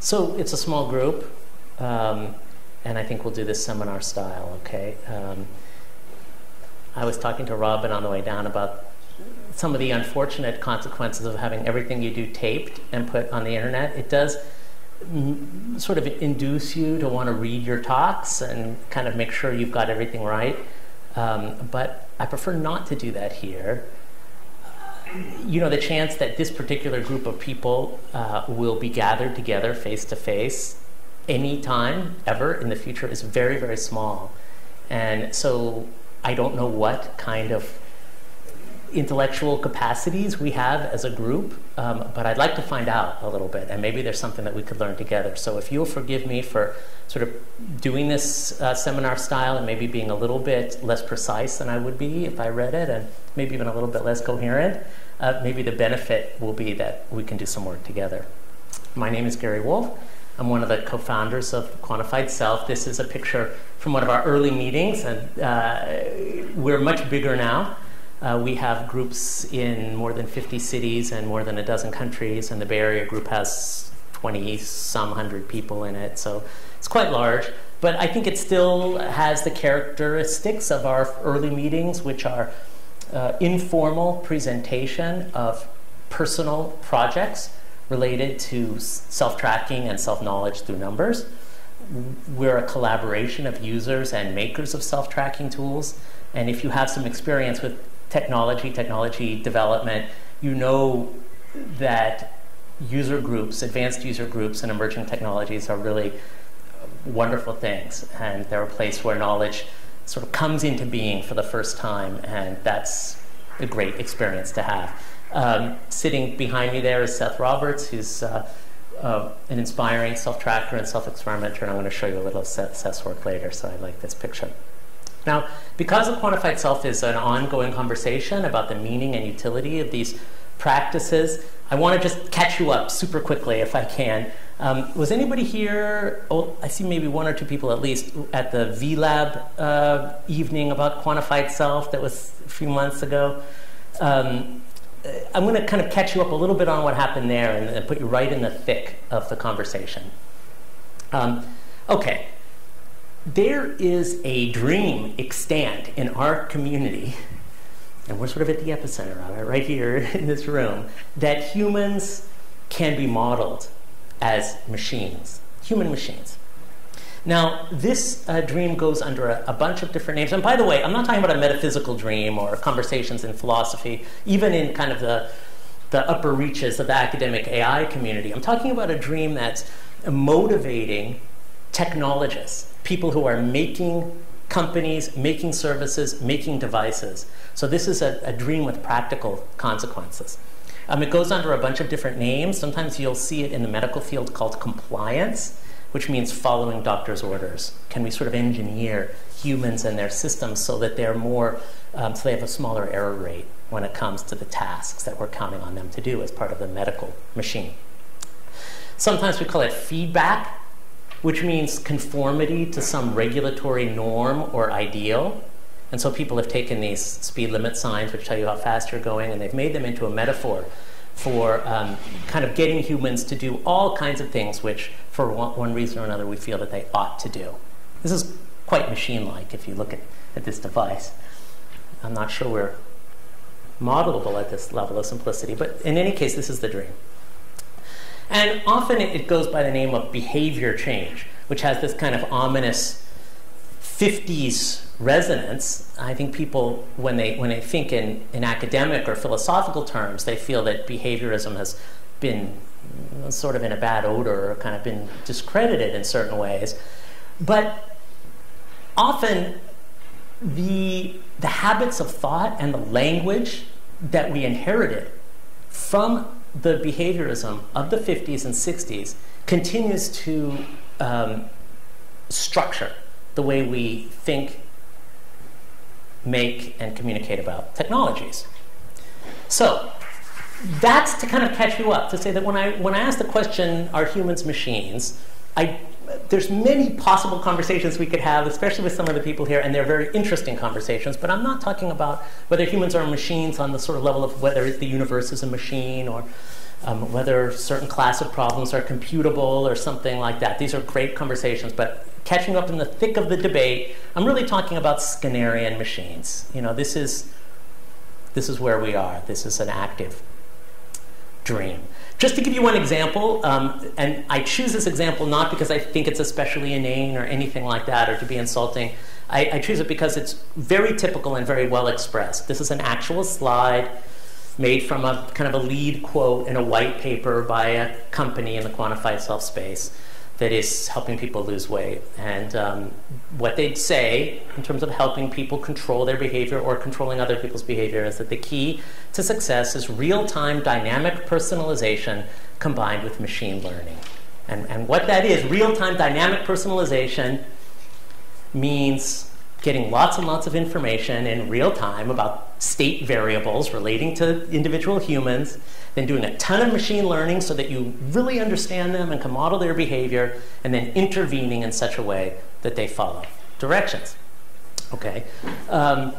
So it's a small group, um, and I think we'll do this seminar style, okay? Um, I was talking to Robin on the way down about some of the unfortunate consequences of having everything you do taped and put on the internet. It does sort of induce you to want to read your talks and kind of make sure you've got everything right. Um, but I prefer not to do that here. You know, the chance that this particular group of people uh, will be gathered together face to face anytime ever in the future is very, very small. And so I don't know what kind of intellectual capacities we have as a group, um, but I'd like to find out a little bit, and maybe there's something that we could learn together. So if you'll forgive me for sort of doing this uh, seminar style and maybe being a little bit less precise than I would be if I read it, and maybe even a little bit less coherent, uh, maybe the benefit will be that we can do some work together. My name is Gary Wolf. I'm one of the co-founders of Quantified Self. This is a picture from one of our early meetings, and uh, we're much bigger now. Uh, we have groups in more than 50 cities and more than a dozen countries, and the Bay Area group has 20 some hundred people in it, so it's quite large. But I think it still has the characteristics of our early meetings, which are uh, informal presentation of personal projects related to self tracking and self knowledge through numbers. We're a collaboration of users and makers of self tracking tools. And if you have some experience with technology, technology development, you know that user groups, advanced user groups, and emerging technologies are really wonderful things. And they're a place where knowledge sort of comes into being for the first time, and that's a great experience to have. Um, sitting behind me there is Seth Roberts, who's uh, uh, an inspiring self tracker and self experimenter, and I'm going to show you a little of Seth's work later, so I like this picture. Now, because the quantified self is an ongoing conversation about the meaning and utility of these practices, I want to just catch you up super quickly if I can. Um, was anybody here? Oh, I see maybe one or two people at least at the VLab uh, evening about quantified self that was a few months ago. Um, I'm going to kind of catch you up a little bit on what happened there and, and put you right in the thick of the conversation. Um, okay, there is a dream extant in our community, and we're sort of at the epicenter of it, right here in this room, that humans can be modeled as machines, human machines. Now, this uh, dream goes under a, a, bunch of different names. And by the way, I'm not talking about a metaphysical dream or conversations in philosophy, even in kind of the, the upper reaches of the academic AI community. I'm talking about a dream that's motivating technologists, people who are making companies, making services, making devices. So this is a, a dream with practical consequences. Um, it goes under a bunch of different names. Sometimes you'll see it in the medical field called compliance, which means following doctor's orders. Can we sort of engineer humans and their systems so that they're more, um, so they have a smaller error rate when it comes to the tasks that we're counting on them to do as part of the medical machine? Sometimes we call it feedback, which means conformity to some regulatory norm or ideal. And so people have taken these speed limit signs, which tell you how fast you're going, and they've made them into a metaphor for um, kind of getting humans to do all kinds of things which, for one, reason or another, we feel that they ought to do. This is quite machine-like if you look at, at this device. I'm not sure we're modelable at this level of simplicity, but in any case, this is the dream. And often it goes by the name of behavior change, which has this kind of ominous 50s resonance. I think people, when they, when they think in, in academic or philosophical terms, they feel that behaviorism has been sort of in a bad odor or kind of been discredited in certain ways. But often the, the habits of thought and the language that we inherited from the behaviorism of the 50s and 60s continues to um, structure the way we think, make, and communicate about technologies. So, that's to kind of catch you up to say that when I when I ask the question, are humans machines? I there's many possible conversations we could have, especially with some of the people here, and they're very interesting conversations. But I'm not talking about whether humans are machines on the sort of level of whether the universe is a machine or um, whether certain class of problems are computable or something like that. These are great conversations, but catching up in the thick of the debate, I'm really talking about Skinnerian machines. You know, this is, this is where we are. This is an active dream. Just to give you one example, um, and I choose this example not because I think it's especially inane or anything like that or to be insulting. I, I choose it because it's very typical and very well expressed. This is an actual slide made from a kind of a lead quote in a white paper by a company in the quantified self space that is helping people lose weight. And um, what they'd say in terms of helping people control their behavior or controlling other people's behavior is that the key to success is real time dynamic personalization combined with machine learning. And, and what that is, real time dynamic personalization means getting lots and lots of information in real time about state variables relating to individual humans, then doing a ton of machine learning so that you really understand them and can model their behavior, and then intervening in such a way that they follow directions. Okay. Um,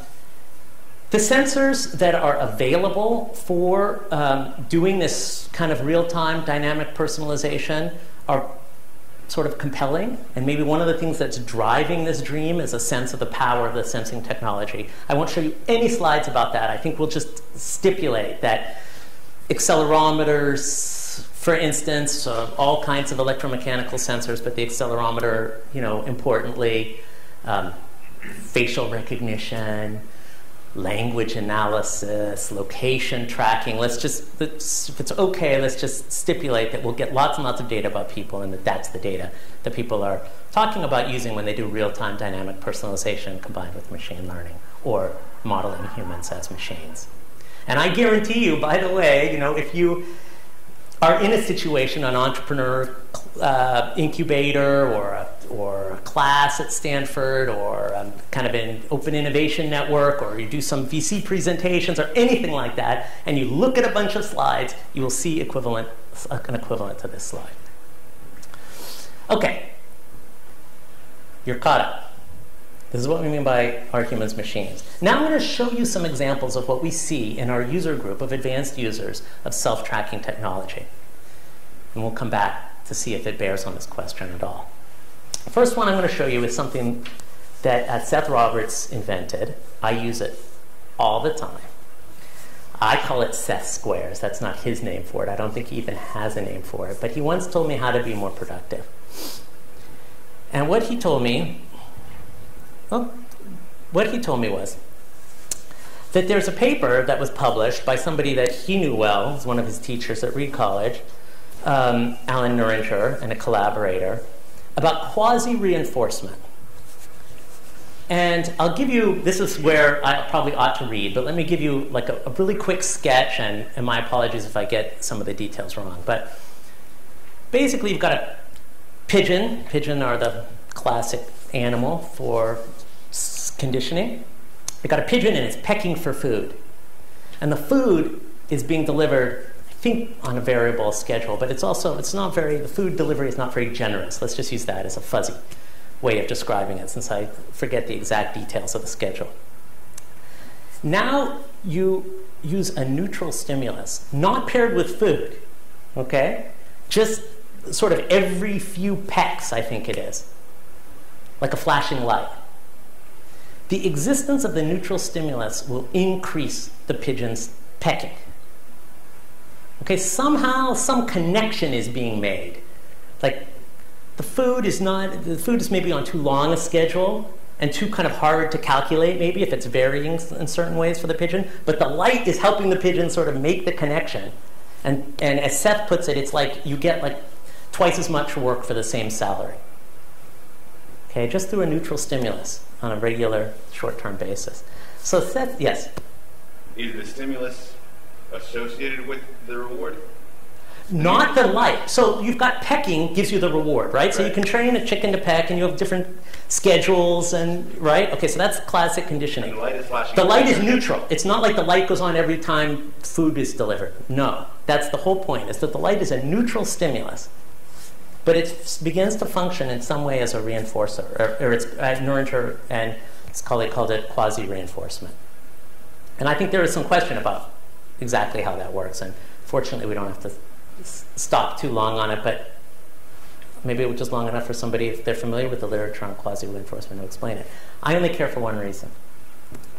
the sensors that are available for um, doing this kind of real time dynamic personalization are sort of compelling. And maybe one of the things that's driving this dream is a sense of the power of the sensing technology. I won't show you any slides about that. I think we'll just stipulate that accelerometers, for instance, uh, all kinds of electromechanical sensors, but the accelerometer, you know, importantly, um, facial recognition, language analysis, location tracking. Let's just, let's, if it's okay, let's just stipulate that we'll get lots and lots of data about people and that that's the data that people are talking about using when they do real-time dynamic personalization combined with machine learning or modeling humans as machines. And I guarantee you, by the way, you know, if you are in a situation, an entrepreneur uh, incubator or a, or a class at Stanford or um, kind of an open innovation network or you do some VC presentations or anything like that, and you look at a bunch of slides, you will see equivalent, an equivalent to this slide. Okay, you're caught up. This is what we mean by are humans machines. Now I'm going to show you some examples of what we see in our user group of advanced users of self-tracking technology. And we'll come back to see if it bears on this question at all. The first one I'm going to show you is something that uh, Seth Roberts invented. I use it all the time. I call it Seth Squares. That's not his name for it. I don't think he even has a name for it. But he once told me how to be more productive. And what he told me well, what he told me was that there's a paper that was published by somebody that he knew well, was one of his teachers at Reed College, um, Allen Neuringer, and a collaborator, about quasi reinforcement. And I'll give you, this is where I probably ought to read, but let me give you like a, a really quick sketch, and, and my apologies if I get some of the details wrong. But basically, you've got a pigeon. Pigeon are the classic animal for conditioning. They got a pigeon and it's pecking for food. And the food is being delivered, I think, on a variable schedule, but it's also, it's not very, the food delivery is not very generous. Let's just use that as a fuzzy way of describing it since I forget the exact details of the schedule. Now you use a neutral stimulus, not paired with food, okay? Just sort of every few pecks, I think it is, like a flashing light the existence of the neutral stimulus will increase the pigeon's pecking. Okay, somehow some connection is being made. Like the food is not, the food is maybe on too long a schedule and too kind of hard to calculate maybe if it's varying in certain ways for the pigeon, but the light is helping the pigeon sort of make the connection. And, and as Seth puts it, it's like you get like twice as much work for the same salary. Okay, just through a neutral stimulus on a regular short-term basis. So Seth, yes? Is the stimulus associated with the reward? Not the light. So you've got pecking gives you the reward, right? right? So you can train a chicken to peck, and you have different schedules, and right. Okay, so that's classic conditioning. And the light is flashing. The light is neutral. It's not like the light goes on every time food is delivered. No, that's the whole point. Is that the light is a neutral stimulus but it begins to function in some way as a reinforcer, or, or it's uh, and his colleague called it quasi-reinforcement. And I think there is some question about exactly how that works, and fortunately we don't have to stop too long on it, but maybe it was just long enough for somebody, if they're familiar with the literature on quasi reinforcement, to explain it. I only care for one reason.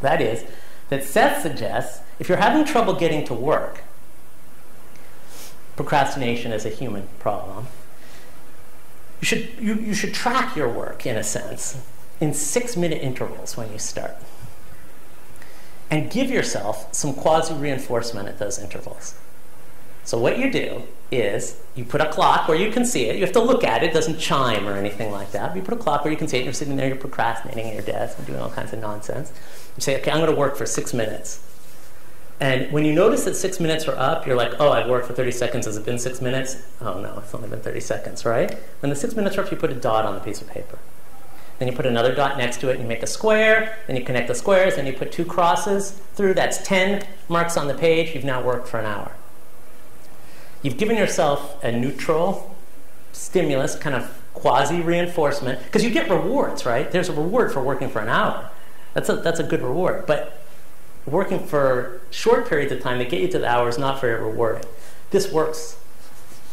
That is, that Seth suggests if you're having trouble getting to work, procrastination is a human problem. You should, you, you should track your work, in a sense, in six minute intervals when you start. And give yourself some quasi reinforcement at those intervals. So, what you do is you put a clock where you can see it. You have to look at it, it doesn't chime or anything like that. But you put a clock where you can see it, you're sitting there, you're procrastinating at your desk and doing all kinds of nonsense. You say, okay, I'm going to work for six minutes. And when you notice that six minutes are up, you're like, oh, I've worked for 30 seconds. Has it been six minutes? Oh, no, it's only been 30 seconds, right? When the six minutes are up, you put a dot on the piece of paper. Then you put another dot next to it and you make a square. Then you connect the squares and you put two crosses through. That's 10 marks on the page. You've now worked for an hour. You've given yourself a neutral stimulus, kind of quasi reinforcement, because you get rewards, right? There's a reward for working for an hour. That's a, that's a good reward. But working for short periods of time that get you to the hour is not very rewarding. This works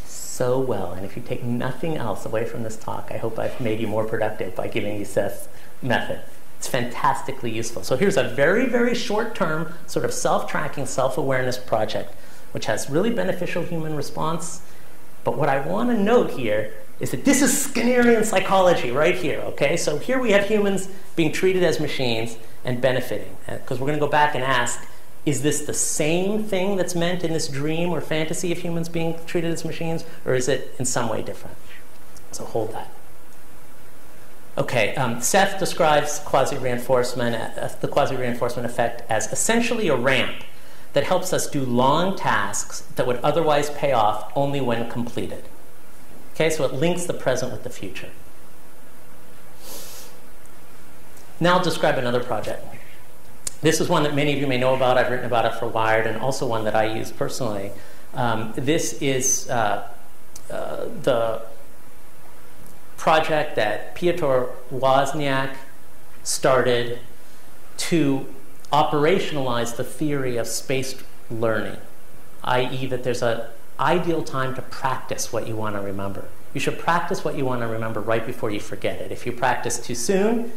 so well. And if you take nothing else away from this talk, I hope I've made you more productive by giving you Seth's method. It's fantastically useful. So here's a very, very short term, sort of self tracking, self awareness project, which has really beneficial human response. But what I want to note here is that this is Skinnerian psychology right here, okay? So here we have humans being treated as machines and benefiting. Because we're going to go back and ask is this the same thing that's meant in this dream or fantasy of humans being treated as machines, or is it in some way different? So hold that. Okay, um, Seth describes quasi-reinforcement, uh, the quasi-reinforcement effect as essentially a ramp that helps us do long tasks that would otherwise pay off only when completed. Okay, so it links the present with the future. Now I'll describe another project. This is one that many of you may know about. I've written about it for Wired, and also one that I use personally. Um, this is uh, uh, the project that Piotr Wozniak started to operationalize the theory of spaced learning, i.e., that there's an ideal time to practice what you want to remember. You should practice what you want to remember right before you forget it. If you practice too soon,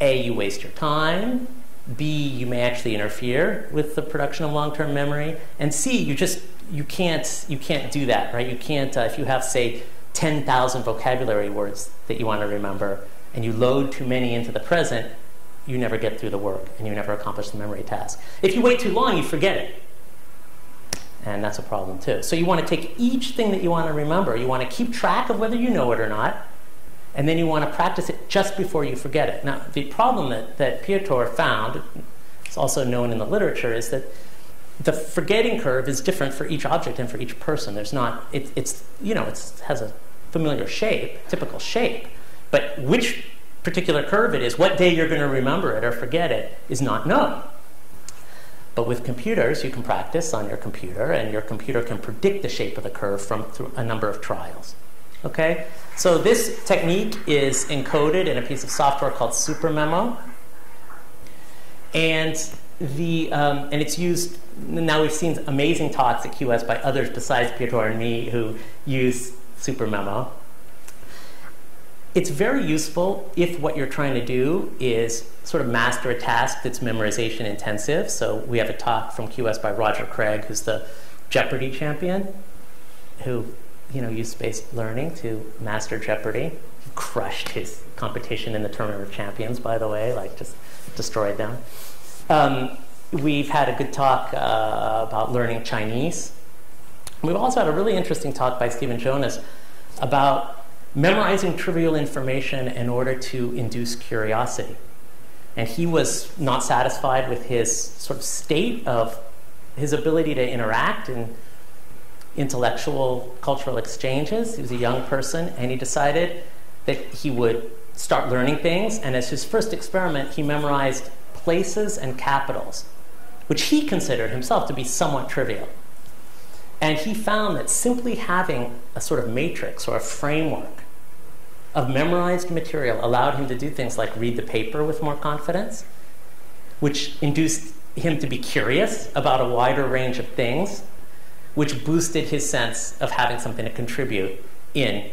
a, you waste your time. B, you may actually interfere with the production of long-term memory. And C, you just you can't you can't do that, right? You can't uh, if you have say 10,000 vocabulary words that you want to remember and you load too many into the present, you never get through the work and you never accomplish the memory task. If you wait too long, you forget it. And that's a problem too. So you want to take each thing that you want to remember, you want to keep track of whether you know it or not, and then you want to practice it just before you forget it. Now, the problem that, that Piotr found, it's also known in the literature, is that the forgetting curve is different for each object and for each person. There's not, it, it's, you know, it has a familiar shape, typical shape, but which particular curve it is, what day you're going to remember it or forget it, is not known. But with computers, you can practice on your computer, and your computer can predict the shape of the curve from through a number of trials. Okay? So this technique is encoded in a piece of software called SuperMemo. And the um, and it's used now we've seen amazing talks at QS by others besides Piotr and me who use SuperMemo. It's very useful if what you're trying to do is sort of master a task that's memorization intensive. So we have a talk from QS by Roger Craig, who's the Jeopardy champion, who you know use-based learning to master Jeopardy. He crushed his competition in the Tournament of Champions, by the way, like just destroyed them. Um, we've had a good talk uh, about learning Chinese. We've also had a really interesting talk by Stephen Jonas about memorizing trivial information in order to induce curiosity. And he was not satisfied with his sort of state of his ability to interact in intellectual cultural exchanges. He was a young person, and he decided that he would start learning things. And as his first experiment, he memorized places and capitals, which he considered himself to be somewhat trivial. And he found that simply having a sort of matrix or a framework of memorized material allowed him to do things like read the paper with more confidence, which induced him to be curious about a wider range of things, which boosted his sense of having something to contribute in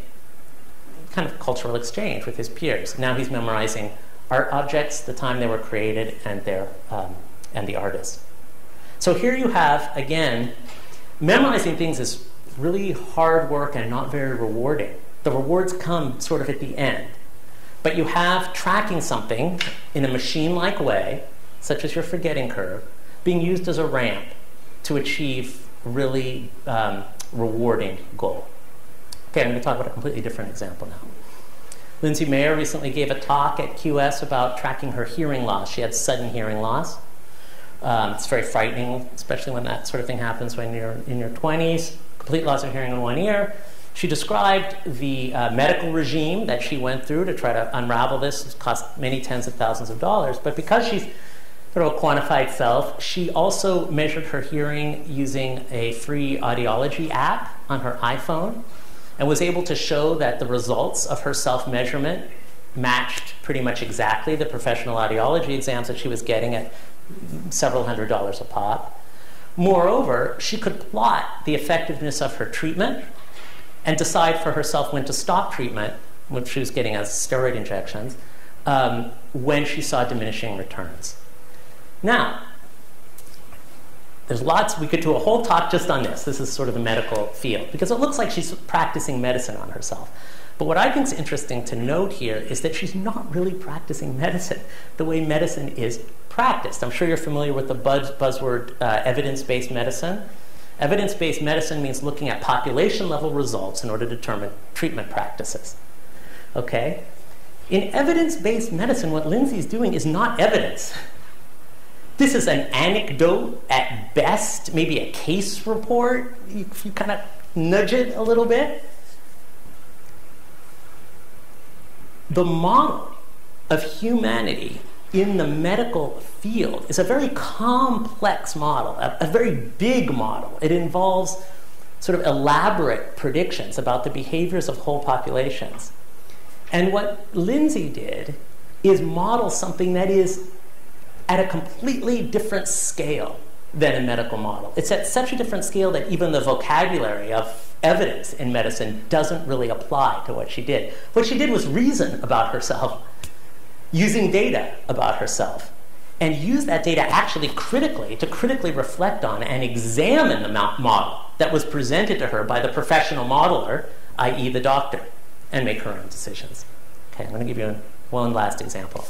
kind of cultural exchange with his peers. Now he's memorizing art objects, the time they were created, and their um, and the artist. So here you have again, memorizing things is really hard work and not very rewarding. The rewards come sort of at the end. But you have tracking something in a machine like way, such as your forgetting curve, being used as a ramp to achieve really um, rewarding goal. Okay, I'm going to talk about a completely different example now. Lindsay Mayer recently gave a talk at QS about tracking her hearing loss. She had sudden hearing loss. Um, it's very frightening, especially when that sort of thing happens when you're in your 20s. Complete loss of hearing in one ear. She described the uh, medical regime that she went through to try to unravel this. It cost many tens of thousands of dollars. But because she's sort of self, she also measured her hearing using a free audiology app on her iPhone and was able to show that the results of her self measurement matched pretty much exactly the professional audiology exams that she was getting at several hundred dollars a pop. Moreover, she could plot the effectiveness of her treatment and decide for herself when to stop treatment, when she was getting as steroid injections, um, when she saw diminishing returns. Now, there's lots, we could do a whole talk just on this. This is sort of the medical field, because it looks like she's practicing medicine on herself. But what I think is interesting to note here is that she's not really practicing medicine the way medicine is practiced. I'm sure you're familiar with the buzz, buzzword uh, evidence based medicine. Evidence based medicine means looking at population level results in order to determine treatment practices. Okay? In evidence based medicine, what Lindsay's doing is not evidence. This is an anecdote at best, maybe a case report, if you kind of nudge it a little bit. The model of humanity in the medical field is a very complex model, a, a, very big model. It involves sort of elaborate predictions about the behaviors of whole populations. And what Lindsay did is model something that is at a completely different scale than a medical model. It's at such a different scale that even the vocabulary of evidence in medicine doesn't really apply to what she did. What she did was reason about herself, using data about herself, and use that data actually critically to critically reflect on and examine the model that was presented to her by the professional modeler, i.e., the doctor, and make her own decisions. Okay, I'm going to give you one last example.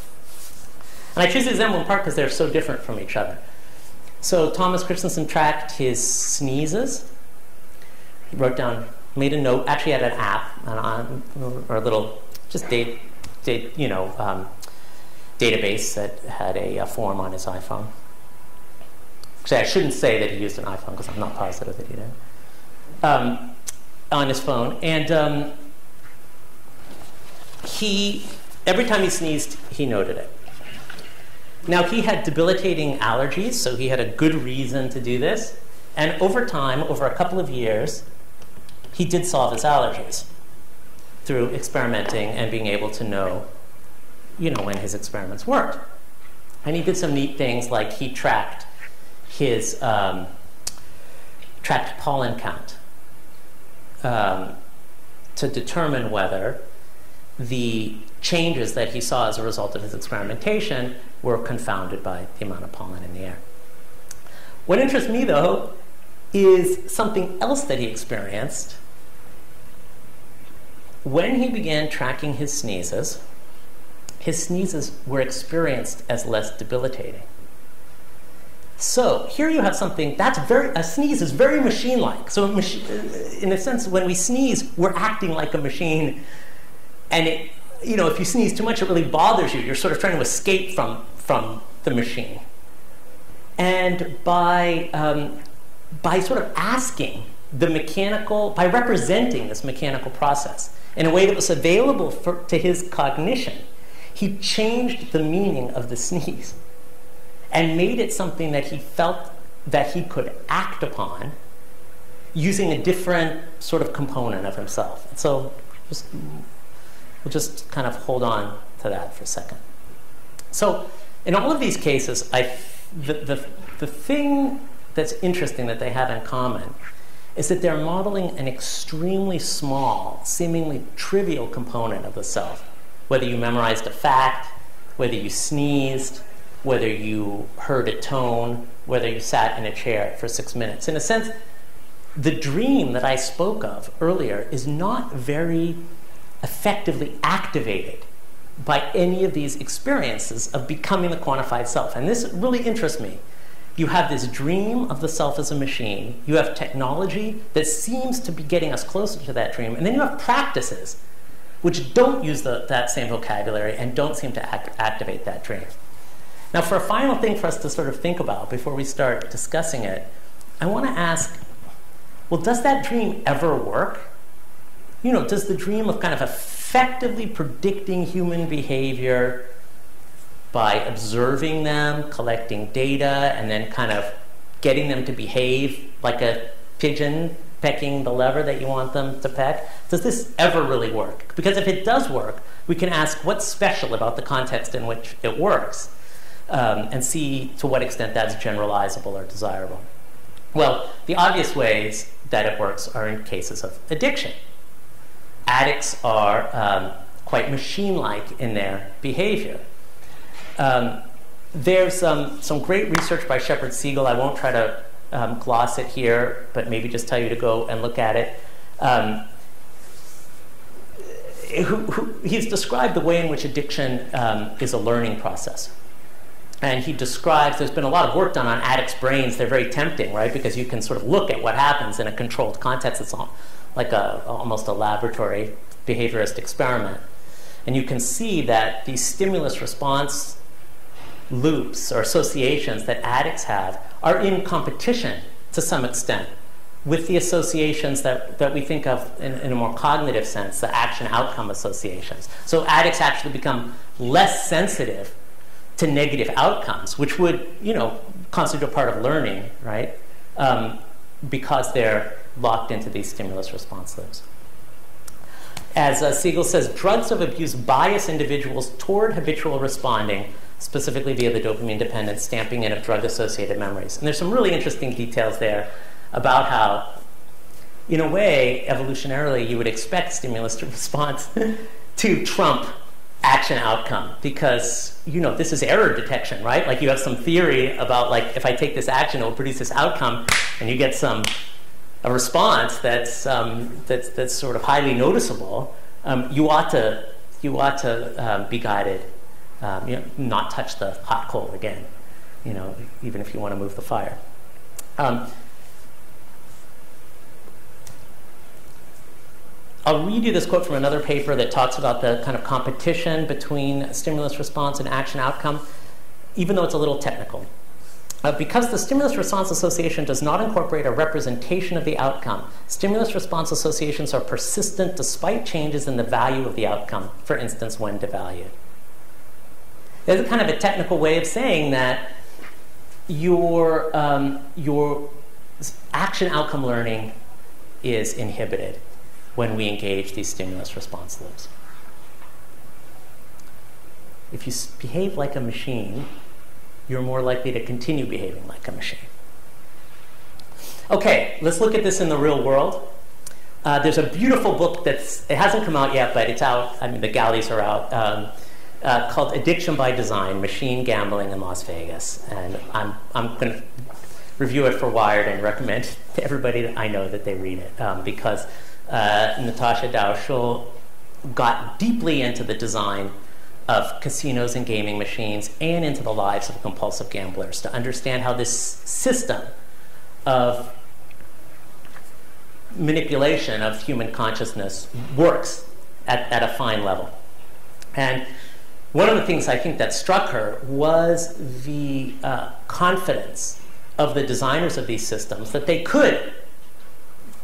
And I choose these example in part because they're so different from each other. So Thomas Christensen tracked his sneezes he wrote down, made a note, actually had an app on, or a little, just date, date you know, um, database that had a, a, form on his iPhone. Actually, I shouldn't say that he used an iPhone because I'm not positive that he did. Um, on his phone, and um, he, every time he sneezed, he noted it. Now, he had debilitating allergies, so he had a good reason to do this. And over time, over a couple of years, he did solve his allergies through experimenting and being able to know, you know, when his experiments worked. And he did some neat things like he tracked his um, tracked pollen count um, to determine whether the changes that he saw as a result of his experimentation were confounded by the amount of pollen in the air. What interests me, though, is something else that he experienced when he began tracking his sneezes, his sneezes were experienced as less debilitating. So here you have something that's very, a sneeze is very machine like. So, in a sense, when we sneeze, we're acting like a machine. And it, you know, if you sneeze too much, it really bothers you. You're sort of trying to escape from, from the machine. And by, um, by sort of asking the mechanical, by representing this mechanical process, in a way that was available for, to his cognition, he changed the meaning of the sneeze and made it something that he felt that he could act upon using a different sort of component of himself. So just, we'll just kind of hold on to that for a second. So in all of these cases, I, the, the, the thing that's interesting that they have in common is that they're modeling an extremely small, seemingly trivial component of the self. Whether you memorized a fact, whether you sneezed, whether you heard a tone, whether you sat in a chair for six minutes. In a sense, the dream that I spoke of earlier is not very effectively activated by any of these experiences of becoming the quantified self. And this really interests me. You have this dream of the self as a machine, you have technology that seems to be getting us closer to that dream, and then you have practices which don't use the, that same vocabulary and don't seem to act, activate that dream. Now, for a final thing for us to sort of think about before we start discussing it, I want to ask well, does that dream ever work? You know, does the dream of kind of effectively predicting human behavior by observing them, collecting data, and then kind of getting them to behave like a pigeon pecking the lever that you want them to peck? Does this ever really work? Because if it does work, we can ask what's special about the context in which it works um, and see to what extent that's generalizable or desirable. Well, the obvious ways that it works are in cases of addiction. Addicts are um, quite machine like in their behavior. Um, there's some great research by Shepard Siegel. I won't try to um, gloss it here, but maybe just tell you to go and look at it. Um, who, who, he's described the way in which addiction um, is a learning process. And he describes there's been a lot of work done on addicts' brains. They're very tempting, right? Because you can sort of look at what happens in a controlled context. It's like a, almost a laboratory behaviorist experiment. And you can see that these stimulus response loops or associations that addicts have are in competition to some extent with the associations that, that we think of in, in, a more cognitive sense, the action outcome associations. So addicts actually become less sensitive to negative outcomes, which would, you know, constitute a part of learning, right? Um, because they're locked into these stimulus response loops. As uh, Siegel says, drugs of abuse bias individuals toward habitual responding specifically via the dopamine dependent stamping in of drug associated memories. And there's some really interesting details there about how, in a way, evolutionarily, you would expect stimulus to response to trump action outcome because you know this is error detection right like you have some theory about like if i take this action it will produce this outcome and you get some a response that's um, that's that's sort of highly noticeable um, you ought to you ought to um, be guided um, you know, not touch the hot coal again, you know, even if you want to move the fire. Um, I'll read you this quote from another paper that talks about the kind of competition between stimulus response and action outcome, even though it's a little technical. Uh, because the stimulus response association does not incorporate a representation of the outcome, stimulus response associations are persistent despite changes in the value of the outcome, for instance, when devalued. There's a kind of a technical way of saying that your, um, your action outcome learning is inhibited when we engage these stimulus response loops. If you behave like a machine, you're more likely to continue behaving like a machine. Okay, let's look at this in the real world. Uh, there's a beautiful book that's, it hasn't come out yet, but it's out. I mean, the galleys are out. Um, uh, called Addiction by Design Machine Gambling in Las Vegas. And I'm, I'm going to review it for Wired and recommend to everybody that I know that they read it um, because uh, Natasha Dow got deeply into the design of casinos and gaming machines and into the lives of compulsive gamblers to understand how this system of manipulation of human consciousness works at, at a fine level. And one of the things I think that struck her was the uh, confidence of the designers of these systems that they could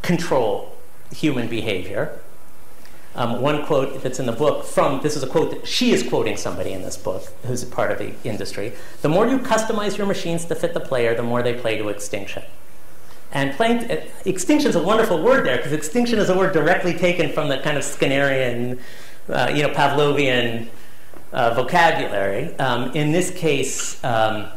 control human behavior. Um, one quote that's in the book from this is a quote that she is quoting somebody in this book who's a part of the industry. The more you customize your machines to fit the player, the more they play to extinction. And playing uh, extinction is a wonderful word there because extinction is a word directly taken from the kind of Skinnerian, uh, you know, Pavlovian uh, vocabulary. Um, in this case, um,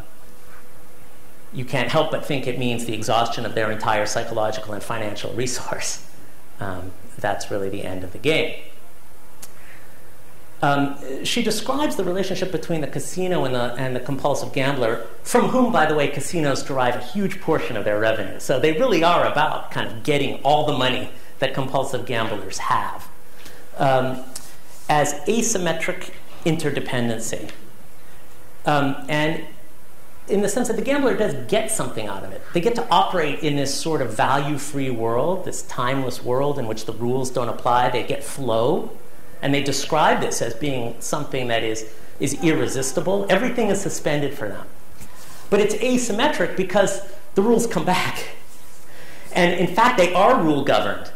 you can't help but think it means the exhaustion of their entire psychological and financial resource. Um, that's really the end of the game. Um, she describes the relationship between the casino and the, and the compulsive gambler, from whom, by the way, casinos derive a huge portion of their revenue. So they really are about kind of getting all the money that compulsive gamblers have, um, as asymmetric interdependency. Um, and in the sense that the gambler does get something out of it. They get to operate in this sort of value free world, this timeless world in which the rules don't apply. They get flow. And they describe this as being something that is, is irresistible. Everything is suspended for them. But it's asymmetric because the rules come back. And in fact, they are rule governed.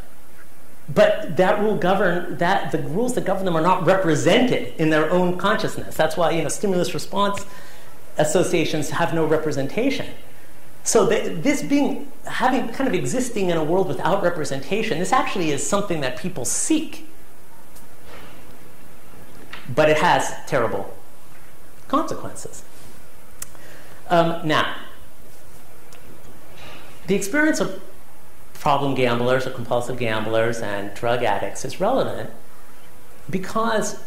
But that rule govern that the rules that govern them are not represented in their own consciousness. That's why you know stimulus response associations have no representation. So this being having kind of existing in a world without representation, this actually is something that people seek. But it has terrible consequences. Um, now, the experience of problem gamblers or compulsive gamblers and drug addicts is relevant because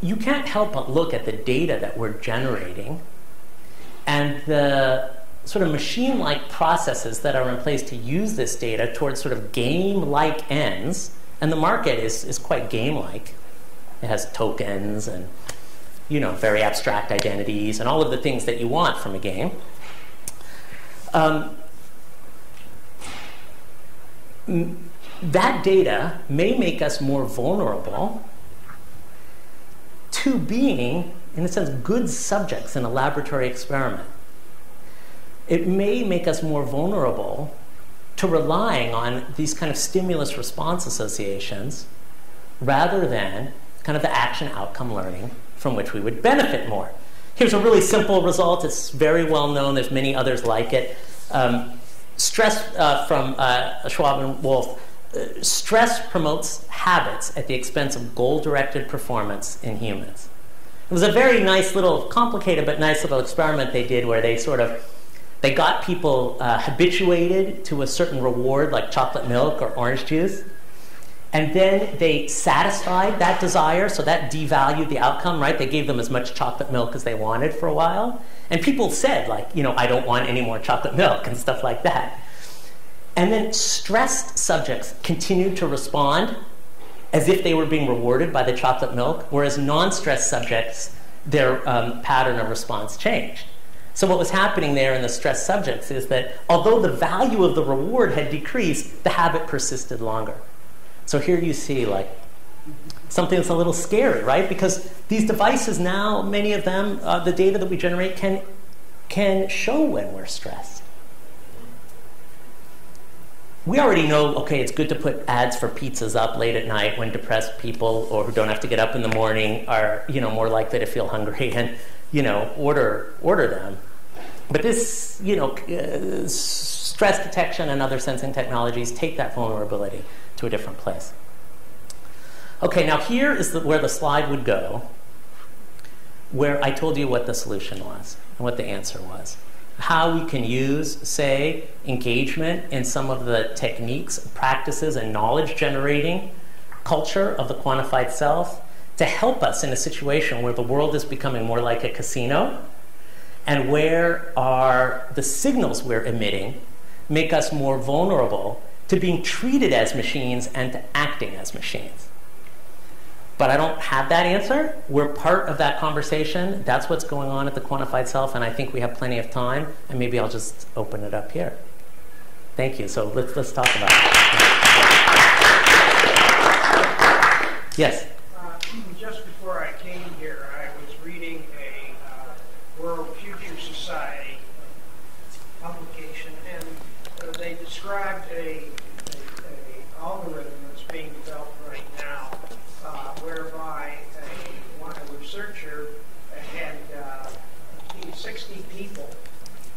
you can't help but look at the data that we're generating and the sort of machine like processes that are in place to use this data towards sort of game like ends. And the market is, is quite game like. It has tokens and you know, very abstract identities and all of the things that you want from a game. Um, that data may make us more vulnerable being, in a sense, good subjects in a laboratory experiment. It may make us more vulnerable to relying on these kind of stimulus response associations rather than kind of the action outcome learning from which we would benefit more. Here's a really simple result. It's very well known. There's many others like it. Um, stress uh, from uh, Schwabe and Wolf stress promotes habits at the expense of goal directed performance in humans. It was a very nice little, complicated but nice little experiment they did where they sort of they got people uh, habituated to a certain reward like chocolate milk or orange juice and then they satisfied that desire so that devalued the outcome right they gave them as much chocolate milk as they wanted for a while and people said like you know i don't want any more chocolate milk and stuff like that and then stressed subjects continued to respond as if they were being rewarded by the chocolate milk, whereas non stressed subjects, their um, pattern of response changed. So, what was happening there in the stressed subjects is that although the value of the reward had decreased, the habit persisted longer. So, here you see, like, something that's a little scary, right? Because these devices now, many of them, uh, the data that we generate can, can show when we're stressed we already know, okay, it's good to put ads for pizzas up late at night when depressed people or who don't have to get up in the morning are, you know, more likely to feel hungry and, you know, order, order them. But this, you know, uh, stress detection and other sensing technologies take that vulnerability to a different place. Okay, now here is the, where the slide would go, where I told you what the solution was and what the answer was how we can use, say, engagement in some of the techniques, practices, and knowledge generating culture of the quantified self to help us in a situation where the world is becoming more like a casino and where are the signals we're emitting make us more vulnerable to being treated as machines and to acting as machines. But I don't have that answer. We're part of that conversation. That's what's going on at the quantified self, and I think we have plenty of time, and maybe I'll just open it up here. Thank you. So let's, let's talk about it. Yes? Uh, just before I came here, I was reading a uh, World Future Society publication, and uh, they described a, algorithm that's being developed right now whereby a, one, a researcher had uh, 60 people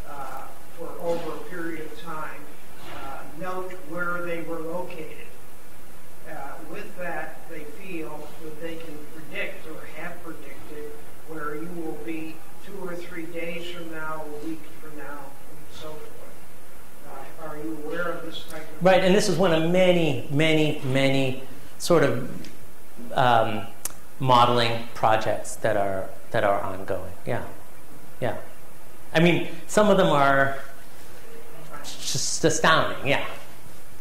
uh, for over a period of time uh, note where they were located. Uh, with that, they feel that they can predict or have predicted where you will be two or three days from now Right, and this is one of many, many, many sort of um, modeling projects that are that are ongoing. Yeah, yeah. I mean, some of them are just astounding. Yeah.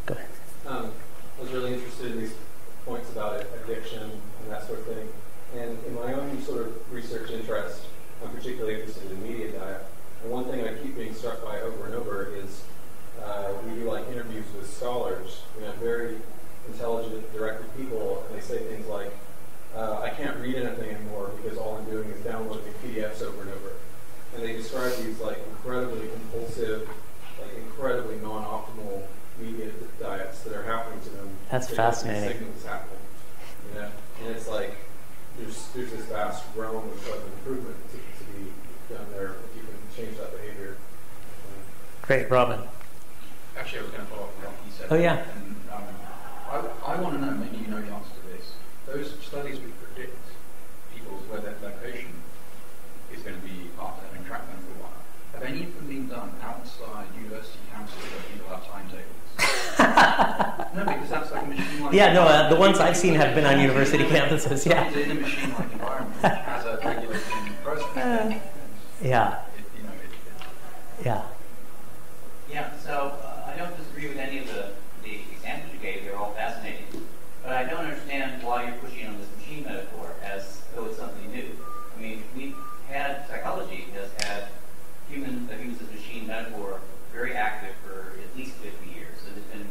Go ahead. Um, I was really interested in these points about addiction and that sort of thing. And in my own sort of research interest, I'm particularly interested in media diet. And one thing I keep being struck by over and over is uh, we do like interviews with scholars, you know, very intelligent, directed people, and they say things like, uh, I can't read anything anymore because all I'm doing is downloading PDFs over and over. And they describe these like incredibly compulsive, like incredibly non-optimal media diets that are happening to them. That's fascinating. Signals happening, you know, and it's like there's there's this vast realm of, of improvement to, to be done there if you can change that behavior. Great, Robin. Actually, I was going to follow up on what he said. Oh, yeah. And, um, I, I want to know, maybe you know the answer to this. Those studies which predict people's where their location is going to be after having tracked them for a while, have any of them been done outside university campuses where people have timetables? no, because that's like a machine-like Yeah, no, uh, the ones. I've seen have been on university campuses, yeah. It's in a machine-like environment which has a regulating process. then, Yeah, it, you know, it, it, yeah. Yeah, so uh, I don't disagree with any of the, the examples you gave. They're all fascinating. But I don't understand why you're pushing on this machine metaphor as though it's something new. I mean, we've had, psychology has had human, as machine metaphor very active for at least 50 years. And it's been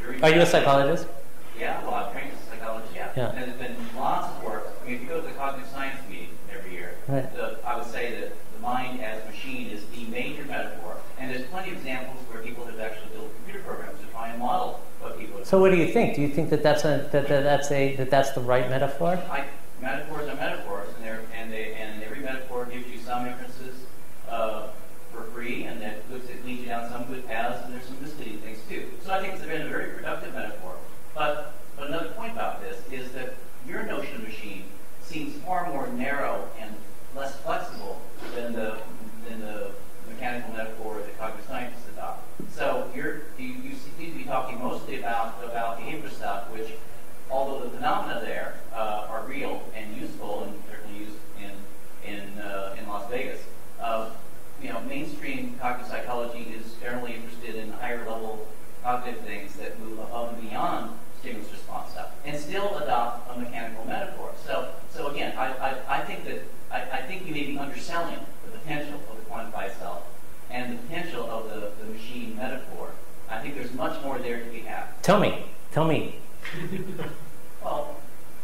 very Are you a psychologist? Yeah, well, I'm trained as a psychologist, yeah. Yeah. And there's been lots of work. I mean, if you go to the cognitive science meeting every year, Right. the, I would say that the mind as machine is the major metaphor. And there's plenty of examples where people have actually built computer programs to try and model what people have So, what do you think? Do you think that that's a that, that that's a that that's the right metaphor? I, metaphors are metaphors, and and they and every metaphor gives you some inferences uh, for free, and that looks it leads you down some good paths, and there's some misleading things too. So I think it's been a very productive metaphor. But but another point about this is that your notion of machine seems far more narrow and less flexible than the than the mechanical metaphor that cognitive scientists adopt. So you're you, you seem to talking mostly about about behavior stuff, which although the phenomena there uh, are real and useful and certainly used in in uh, in Las Vegas, uh, you know, mainstream cognitive psychology is generally interested in higher level cognitive things that move above and beyond stimulus response stuff, and still adopt a mechanical metaphor. So, so again, I, I, I think that I, I think you may be underselling the potential of the quantified self and the potential of the, the machine metaphor. I think there's much more there to be had. Tell me, tell me. Well,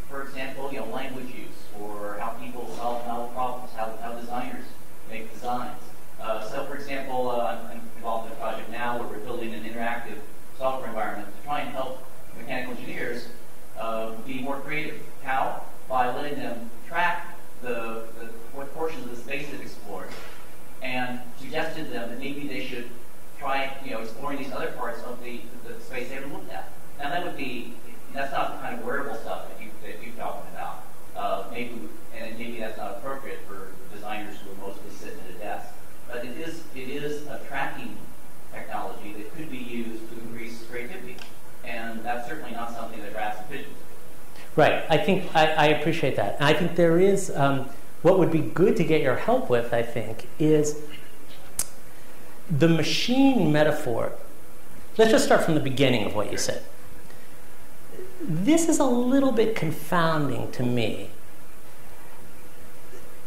for example, you know, language use or how people solve novel problems, how, how designers make designs. Uh, so, for example, uh, I'm involved in a project now where we're building an interactive software environment to try and help mechanical engineers uh, be more creative. How? By letting them track the, the what portions of the space they've explored and suggested to them that maybe they should try, you know, exploring these other parts of the, the space they haven't looked at. Now that would be, that's not the kind of wearable stuff that you that you're talking about. Uh, maybe, and maybe that's not appropriate for designers who are mostly sitting at a desk. But it is, it is a tracking technology that could be used to increase creativity, and that's certainly not something that rats pigeons. Right. I think I, I appreciate that. I think there is um, what would be good to get your help with. I think is the machine metaphor. Let's just start from the beginning of what you said. This is a little bit confounding to me.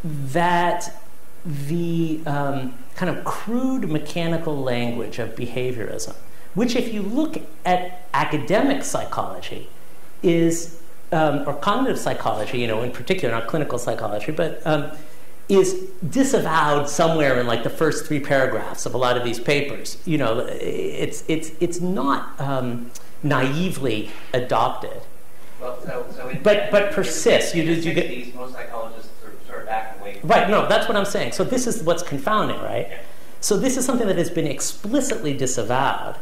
That the um, kind of crude mechanical language of behaviorism, which, if you look at academic psychology, is um, or cognitive psychology, you know, in particular, not clinical psychology, but um, is disavowed somewhere in like the first three paragraphs of a lot of these papers. You know, it's it's it's not um, naively adopted. Well, so, so But- but persists. You just- you get- 60s, most psychologists sort of, sort of backed away. Right, no, that's what I'm saying. So this is what's confounding, right? So this is something that has been explicitly disavowed,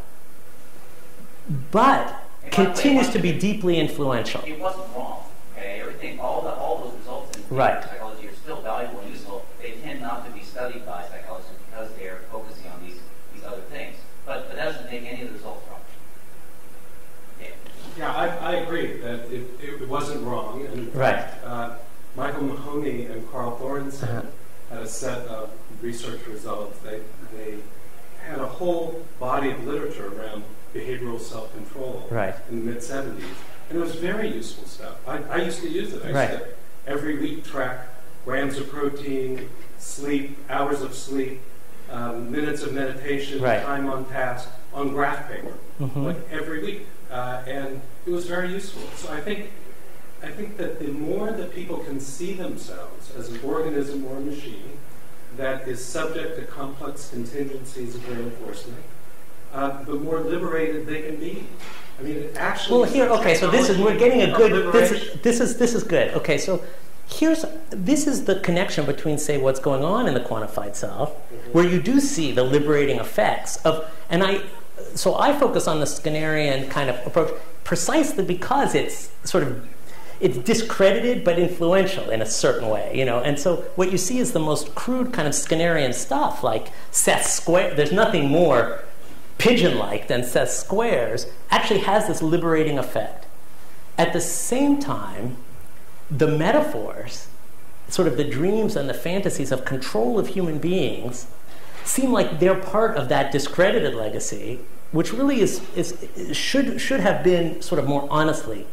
but continues to be deeply influential. It wasn't wrong. Okay, everything, all the all those results in Right. psychology are still valuable and useful. They tend not to be studied by psychologists because they are focusing on these these other things. But, but that doesn't make any of the results wrong. Yeah, I, I agree that it, it wasn't wrong. And in Right. fact, uh, Michael Mahoney and Carl Thoresen Uh-huh. had a set of research results. They, they had a whole body of literature around behavioral self-control Right. in the mid-70s. And it was very useful stuff. I, I used to use it. I used Right. to every week track grams of protein, sleep, hours of sleep, um, minutes of meditation, Right. time on task, on graph paper, Mhm. like every week. Uh, and it was very useful. So I think, I think that the more that people can see themselves as an organism or a machine that is subject to complex contingencies of reinforcement, uh, the more liberated they can be. I mean, it actually. Well, here, okay, so this is we're getting a good. This is this is this is good. Okay, so here's this is the connection between say what's going on in the quantified self, where you do see the liberating effects of, and I, so I focus on the Skinnerian kind of approach precisely because it's sort of it's discredited but influential in a certain way, you know. And so what you see is the most crude kind of Skinnerian stuff, like Seth square. There's nothing more pigeon-like than Seth squares. Actually, has this liberating effect. At the same time, the metaphors, sort of the dreams and the fantasies of control of human beings, seem like they're part of that discredited legacy, which really is, is should should have been sort of more honestly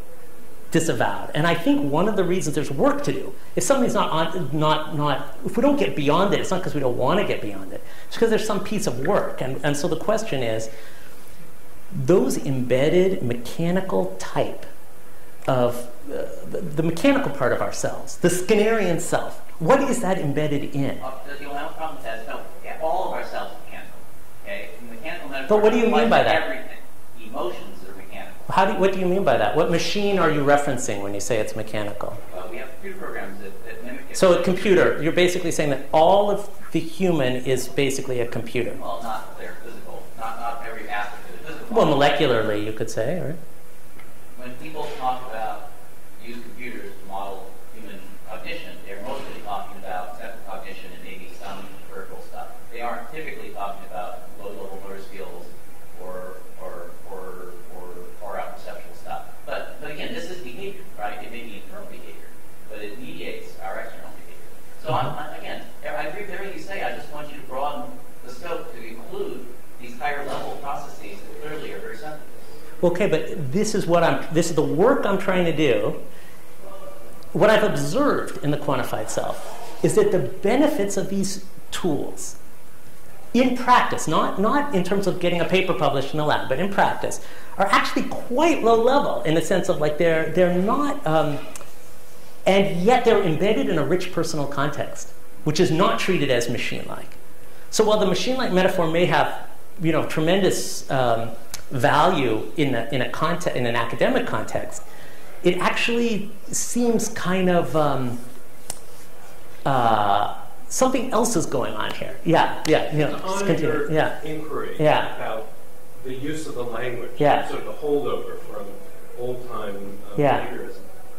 disavowed. And I think one of the reasons there's work to do, if something's not on, not not if we don't get beyond it, it's not because we don't want to get beyond it. It's because there's some piece of work. And and so the question is, those embedded mechanical type of uh, the, the mechanical part of ourselves, the Skinnerian self. What is that embedded in? Uh, the only problem with that is no, yeah, all of ourselves are mechanical. Okay, The mechanical metaphor. But what do you mean by that? Everything. Emotions are mechanical. How do, what do you mean by that? What machine are you referencing when you say it's mechanical? Uh, we have computer programs that, that mimic it. So a computer, you're basically saying that all of the human is basically a computer. Well, not their physical, not not every aspect of the physical. Well, molecularly, you could say, right? when people talk about use computers to model human cognition, they're mostly talking about central cognition and maybe some peripheral stuff. They aren't typically talking about low-level motor skills or or or or or out perceptual stuff. But but again, this is behavior, right? It may be internal behavior, but it mediates our external behavior. So I'm, I, again, I agree with everything you say. I just want you to broaden the scope to include these higher level processes that clearly are very sensitive. Okay, but this is what I'm. This is the work I'm trying to do. What I've observed in the quantified self is that the benefits of these tools, in practice, not not in terms of getting a paper published in a lab, but in practice, are actually quite low level in the sense of like they're they're not, um, and yet they're embedded in a rich personal context, which is not treated as machine-like. So while the machine-like metaphor may have, you know, tremendous um, value in a, in a context, in an academic context, it actually seems kind of um, uh, something else is going on here. Yeah, yeah, you know, just continue. your Yeah, inquiry Yeah. about the use of the language, Yeah. sort of the holdover from old-time uh, Yeah.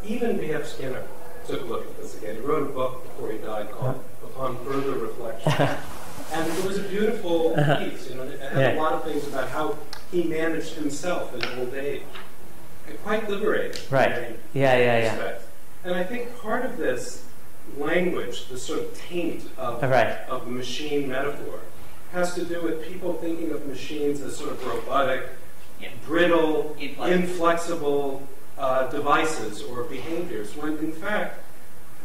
Even B.F. Skinner took a look at this again. He wrote a book before he died called Upon Further Reflection. and it was a beautiful piece. You know, it had Uh-huh. Yeah. a lot of things about how he managed himself in old age. Quite liberating. in Right. many Yeah, yeah, yeah. And I think part of this language, the sort of taint of, Right. of machine metaphor, has to do with people thinking of machines as sort of robotic, Yeah. brittle, Inflexible. inflexible uh, devices or behaviors. When in fact,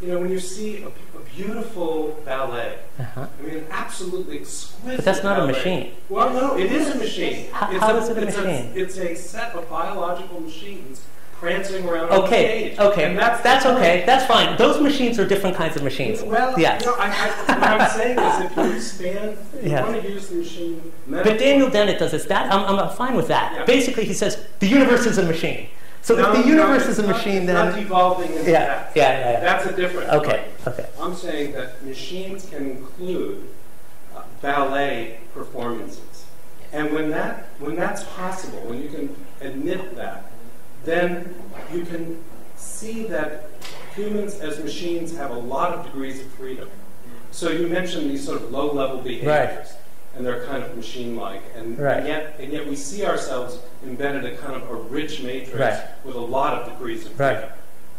you know, when you see a, a beautiful ballet, Uh-huh. I mean, absolutely exquisite. But that's not a machine. Well, no, it is a machine. How- It's how is it a it's machine? it's a set of biological machines prancing around on the Okay, stage. okay, And that's, that's point. okay. That's fine. Those machines are different kinds of machines. Well, yes. you know, I, I, what I'm saying is if you expand, you Yeah. want to use the machine But. Daniel Dennett does this. That I'm, I'm fine with that. Yeah. Basically, he says the universe is a machine. So No, if the universe it's is a not- machine, not then devolving into yeah, that. yeah, yeah, yeah. That's a different. Okay, okay. I'm saying that machines can include uh, ballet performances, and when that when that's possible, when you can admit that, then you can see that humans as machines have a lot of degrees of freedom. So you mentioned these sort of low-level behaviors. And they're kind of machine-like, and, Right. and yet and yet we see ourselves embedded in kind of a rich matrix Right. with a lot of degrees of Right. freedom.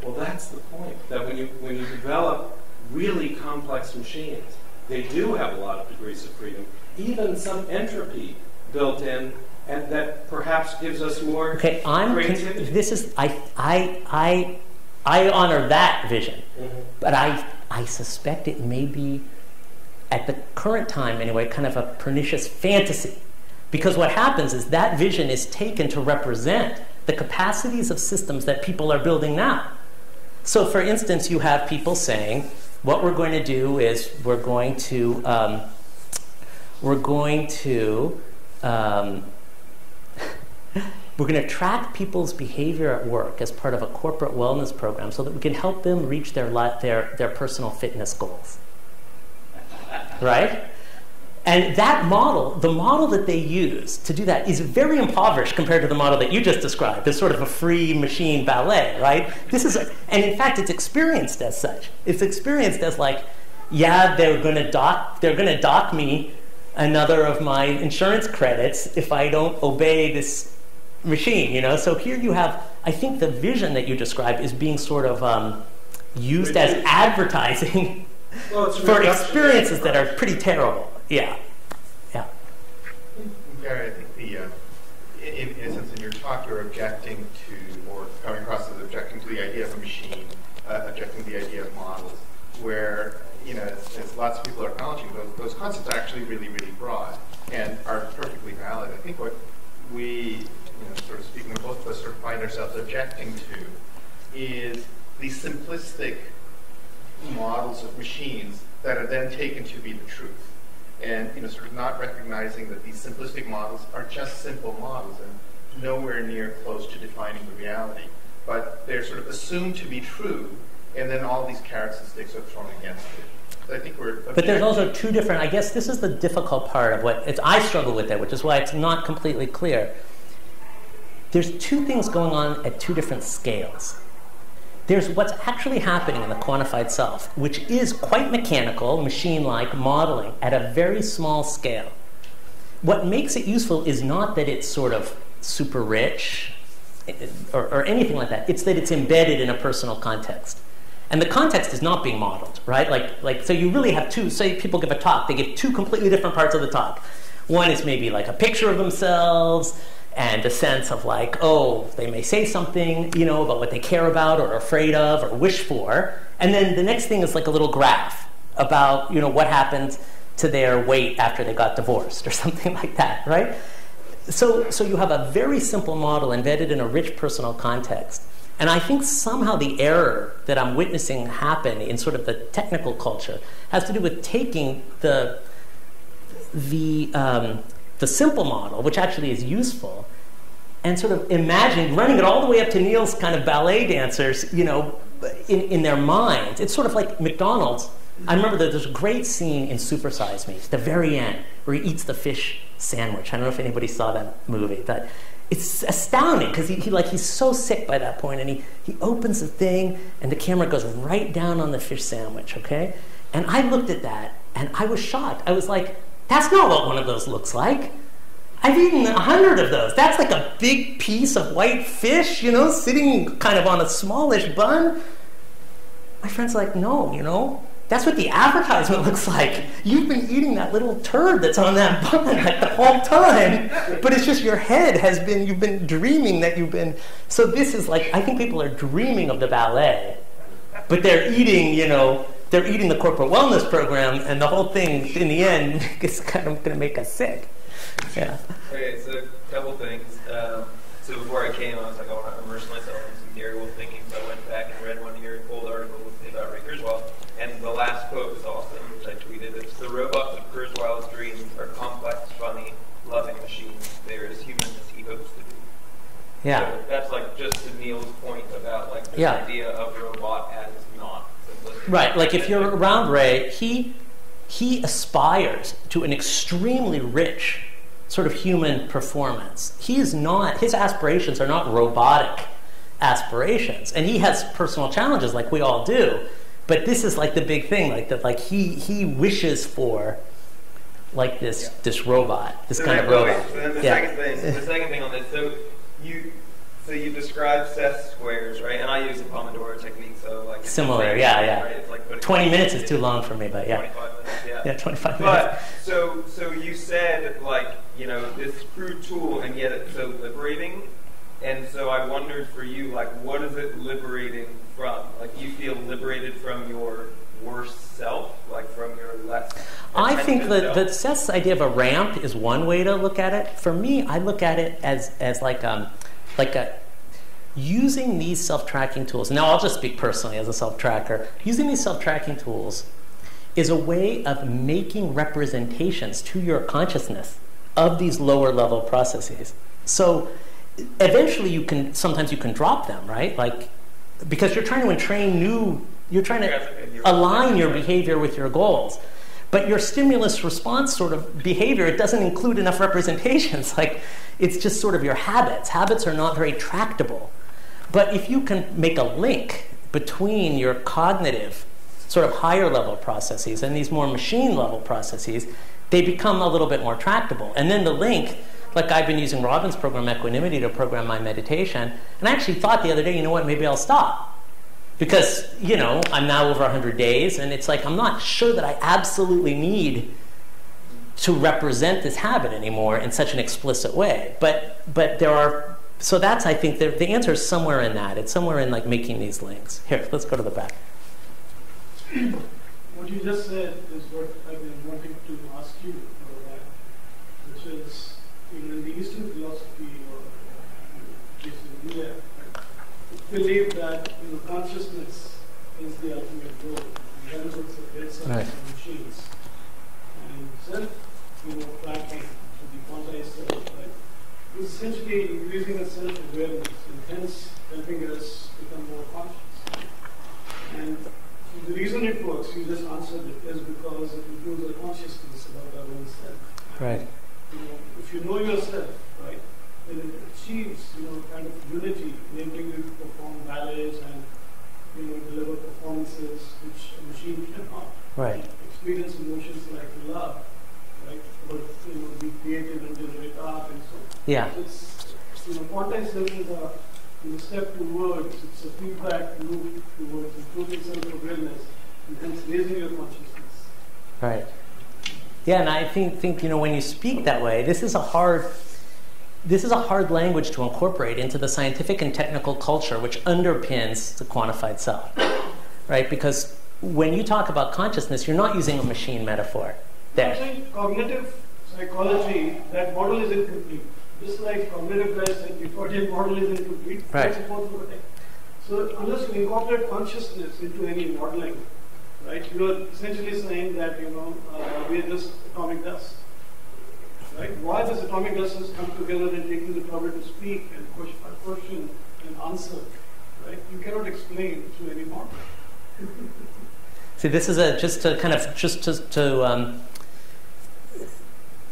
Well, that's the point. That when you when you develop really complex machines, they do have a lot of degrees of freedom, even some entropy built in, and that perhaps gives us more Okay, I'm. Creativity. this is I I I I honor that vision, Mhm. but I I suspect it may be, at the current time anyway, kind of a pernicious fantasy, because what happens is that vision is taken to represent the capacities of systems that people are building now. So, for instance, you have people saying, "What we're going to do is we're going to um, we're going to um, we're going to track people's behavior at work as part of a corporate wellness program so that we can help them reach their, their, their personal fitness goals. Right? And that model, the model that they use to do that, is very impoverished compared to the model that you just described. It's sort of a free machine ballet, right? This is, a, and in fact, it's experienced as such. It's experienced as like, yeah, they're going to dock, they're going to dock me another of my insurance credits if I don't obey this machine, you know? So here you have, I think the vision that you described is being sort of um, used as advertising Well, for experiences that are pretty terrible. Yeah. Yeah. Gary, I think the, uh, in, in a sense, in your talk, you're objecting to, or coming across as objecting to the idea of a machine, uh, objecting to the idea of models, where, you know, as, as lots of people are acknowledging, those, those concepts are actually really, really broad and are perfectly valid. I think what we, you know, sort of speaking of both of us, sort of find ourselves objecting to is the simplistic models of machines that are then taken to be the truth. And you know, sort of not recognizing that these simplistic models are just simple models and nowhere near close to defining the reality. But they're sort of assumed to be true, and then all these carrots and sticks are thrown against it. So I think we're. But there's also two different, I guess this is the difficult part of what it's, I struggle with it, which is why it's not completely clear. There's two things going on at two different scales. There's what's actually happening in the quantified self, which is quite mechanical, machine like modeling at a very small scale. What makes it useful is not that it's sort of super rich or, or anything like that, it's that it's embedded in a personal context. And the context is not being modeled, right? Like, like, so you really have two, say people give a talk, they give two completely different parts of the talk. One is maybe like a picture of themselves and a sense of like, oh, they may say something, you know, about what they care about or are afraid of or wish for. And then the next thing is like a little graph about, you know, what happened to their weight after they got divorced or something like that, right? So, so you have a very simple model embedded in a rich personal context. And I think somehow the error that I'm witnessing happen in sort of the technical culture has to do with taking the, the, um, the simple model, which actually is useful, and sort of imagining, running it all the way up to Neil's kind of ballet dancers, you know, in, in their minds. It's sort of like McDonald's. I remember that there's a great scene in Super Size Me, the very end, where he eats the fish sandwich. I don't know if anybody saw that movie, but it's astounding because he, he like he's so sick by that point, and he he opens the thing, and the camera goes right down on the fish sandwich. Okay, and I looked at that, and I was shocked. I was like, that's not what one of those looks like. I've eaten a hundred of those. That's like a big piece of white fish, you know, sitting kind of on a smallish bun. My friend's like, no, you know, that's what the advertisement looks like. You've been eating that little turd that's on that bun like the whole time, but it's just your head has been, you've been dreaming that you've been. So this is like, I think people are dreaming of the ballet, but they're eating, you know, they're eating the corporate wellness program, and the whole thing, in the end, is kind of going to make us sick. Yeah. Okay, so a couple things. Um, so before I came, I was like, I want to immerse myself in some Gary Wolf thinking. So I went back and read one of your old articles about Ray Kurzweil, and the last quote was awesome, which I tweeted. It's the robots of Kurzweil's dreams are complex, funny, loving machines. They are as human as he hopes to be. Yeah. So that's like just to Neil's point about like this Yeah. idea of robot as not simplistic. Right, like if you're around Ray, he he aspires to an extremely rich sort of human performance. He is not his aspirations are not robotic aspirations. And he has personal challenges like we all do. But this is like the big thing, like that like he he wishes for like this this robot, this So kind of wait, robot. So then the Yeah. second thing, the second thing on this, so you, so you describe set squares, right? And I use the Pomodoro technique, so like Similar, yeah, yeah. right? Like 20 minutes is too long for me, but yeah. 25 minutes, yeah. Yeah, 25 minutes. But so so you said like you know this crude tool and yet it's so liberating, and so I wondered for you like what is it liberating from? Like you feel liberated from your worst self, like from your less. I think that self? the Seth's idea of a ramp is one way to look at it. For me, I look at it as as like um like a using these self-tracking tools. Now, I'll just speak personally as a self-tracker. Using these self-tracking tools is a way of making representations to your consciousness of these lower level processes. So eventually you can sometimes you can drop them, right? Like because you're trying to entrain new you're trying to align your behavior with your goals. But your stimulus response sort of behavior, it doesn't include enough representations. Like it's just sort of your habits. Habits are not very tractable. But if you can make a link between your cognitive, sort of higher level processes and these more machine level processes, they become a little bit more tractable. And then the link, like I've been using Robin's program Equanimity to program my meditation, and I actually thought the other day, you know what, maybe I'll stop. Because, you know, I'm now over 100 days, and it's like I'm not sure that I absolutely need to represent this habit anymore in such an explicit way. But but there are so that's I think the, the answer is somewhere in that. It's somewhere in like making these links. Here, let's go to the back. What you just said is what I've been wanting to ask you for a while, which is, in the Eastern philosophy or uh, at least in India, believe that you know consciousness is the ultimate goal. And that is what's the great sense Right. machines. And self, you know, tracking to the quantized self, right, is essentially increasing a self-awareness and hence helping us become more conscious. And the reason it works, you just answered it, is because it improves our consciousness about our own self. Right. You know, if you know yourself, right, achieves, you know, kind of unity, enabling you to perform ballets and, you know, deliver performances which a machine cannot. Right. Experience emotions like love, right, but, you know, be creative and generate art and so on. Yeah. So it's, you know, self is a you know, step towards, it's a feedback loop towards improving self-awareness and hence raising your consciousness. Right. Yeah, and I think think you know when you speak that way, this is a hard this is a hard language to incorporate into the scientific and technical culture which underpins the quantified self. Right? Because when you talk about consciousness, you're not using a machine metaphor there. cognitive psychology, that model is incomplete. Just like cognitive the Freudian model is incomplete. Right. That's supposed to protect. So unless you incorporate consciousness into any modeling, right, you are essentially saying that, you know, uh, we are just atomic dust. Right? Why does atomic dust come together and taken the trouble to speak and question, by question and answer? Right? You cannot explain through any model. See, this is a just to kind of just to, to um,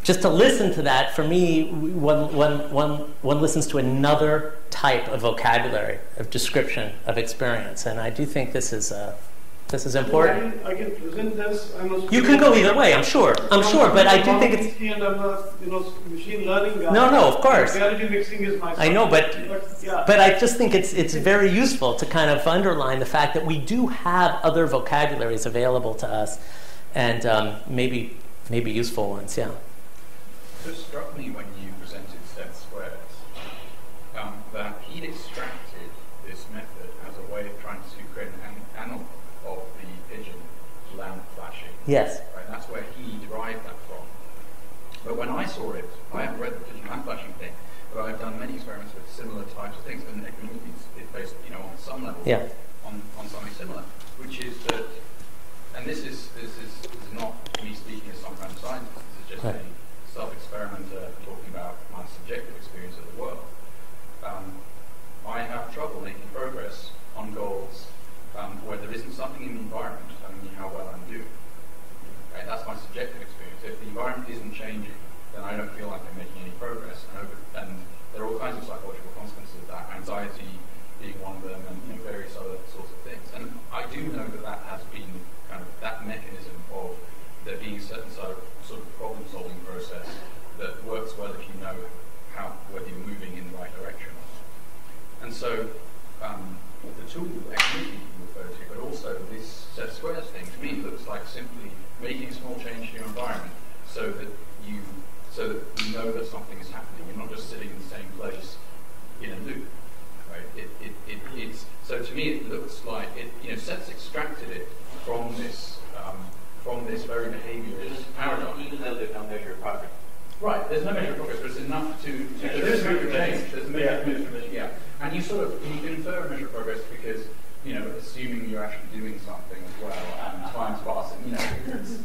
just to listen to that. For me, one, one, one, one listens to another type of vocabulary of description of experience, and I do think this is uh, this is I important. can, I can present this. I'm You can go either way, I'm sure. I'm sure, but I do think it's. And I'm a you know machine learning guy. No, no, of course. Reality mixing is my. I know, but But yeah. but I just think it's it's very useful to kind of underline the fact that we do have other vocabularies available to us, and um, maybe maybe useful ones. Yeah. It struck me when you presented set squares um, that he'd extracted this method as a way of trying to create an analog of the pigeon lamp flashing. Yes. Right, that's where he derived that from. But when I saw it, I haven't read the pigeon lamp flashing thing, but I've done many experiments with similar types of things, and equanimity is based, you know, on some level Yeah. on, on something similar, which is that, and this is this is, this is not me speaking as some kind of scientist. This is just Right. a self-experimenter talking about my subjective experience of the world. Um, I have trouble making progress on goals um, where there isn't something in the environment telling me how well I'm doing and that's my subjective experience, if the environment isn't changing, then I don't feel like I'm making any progress. And, over, and there are all kinds of psychological consequences of that, anxiety being one of them, and, various other sorts of things. And I do know that that has been kind of that mechanism of there being a certain sort of, sort of problem-solving process that works well if you know how whether you're moving in the right direction. And so um, the tool, but also this set of squares thing to me looks like simply making a small change to your environment so that you so that you know that something is happening. You're not just sitting in the same place in a loop. Right? It, it, it, it's, so to me it looks like it you know Seth's extracted it from this um, from this very behaviorist paradigm. Even though there's no measure of progress. Right, there's no measure of progress, but it's enough to, to Yeah, there's measure of change. There's a measure of measure yeah. And you sort of you can infer a measure of progress because you know, assuming you're actually doing something as well, and time's passing, you know. It's,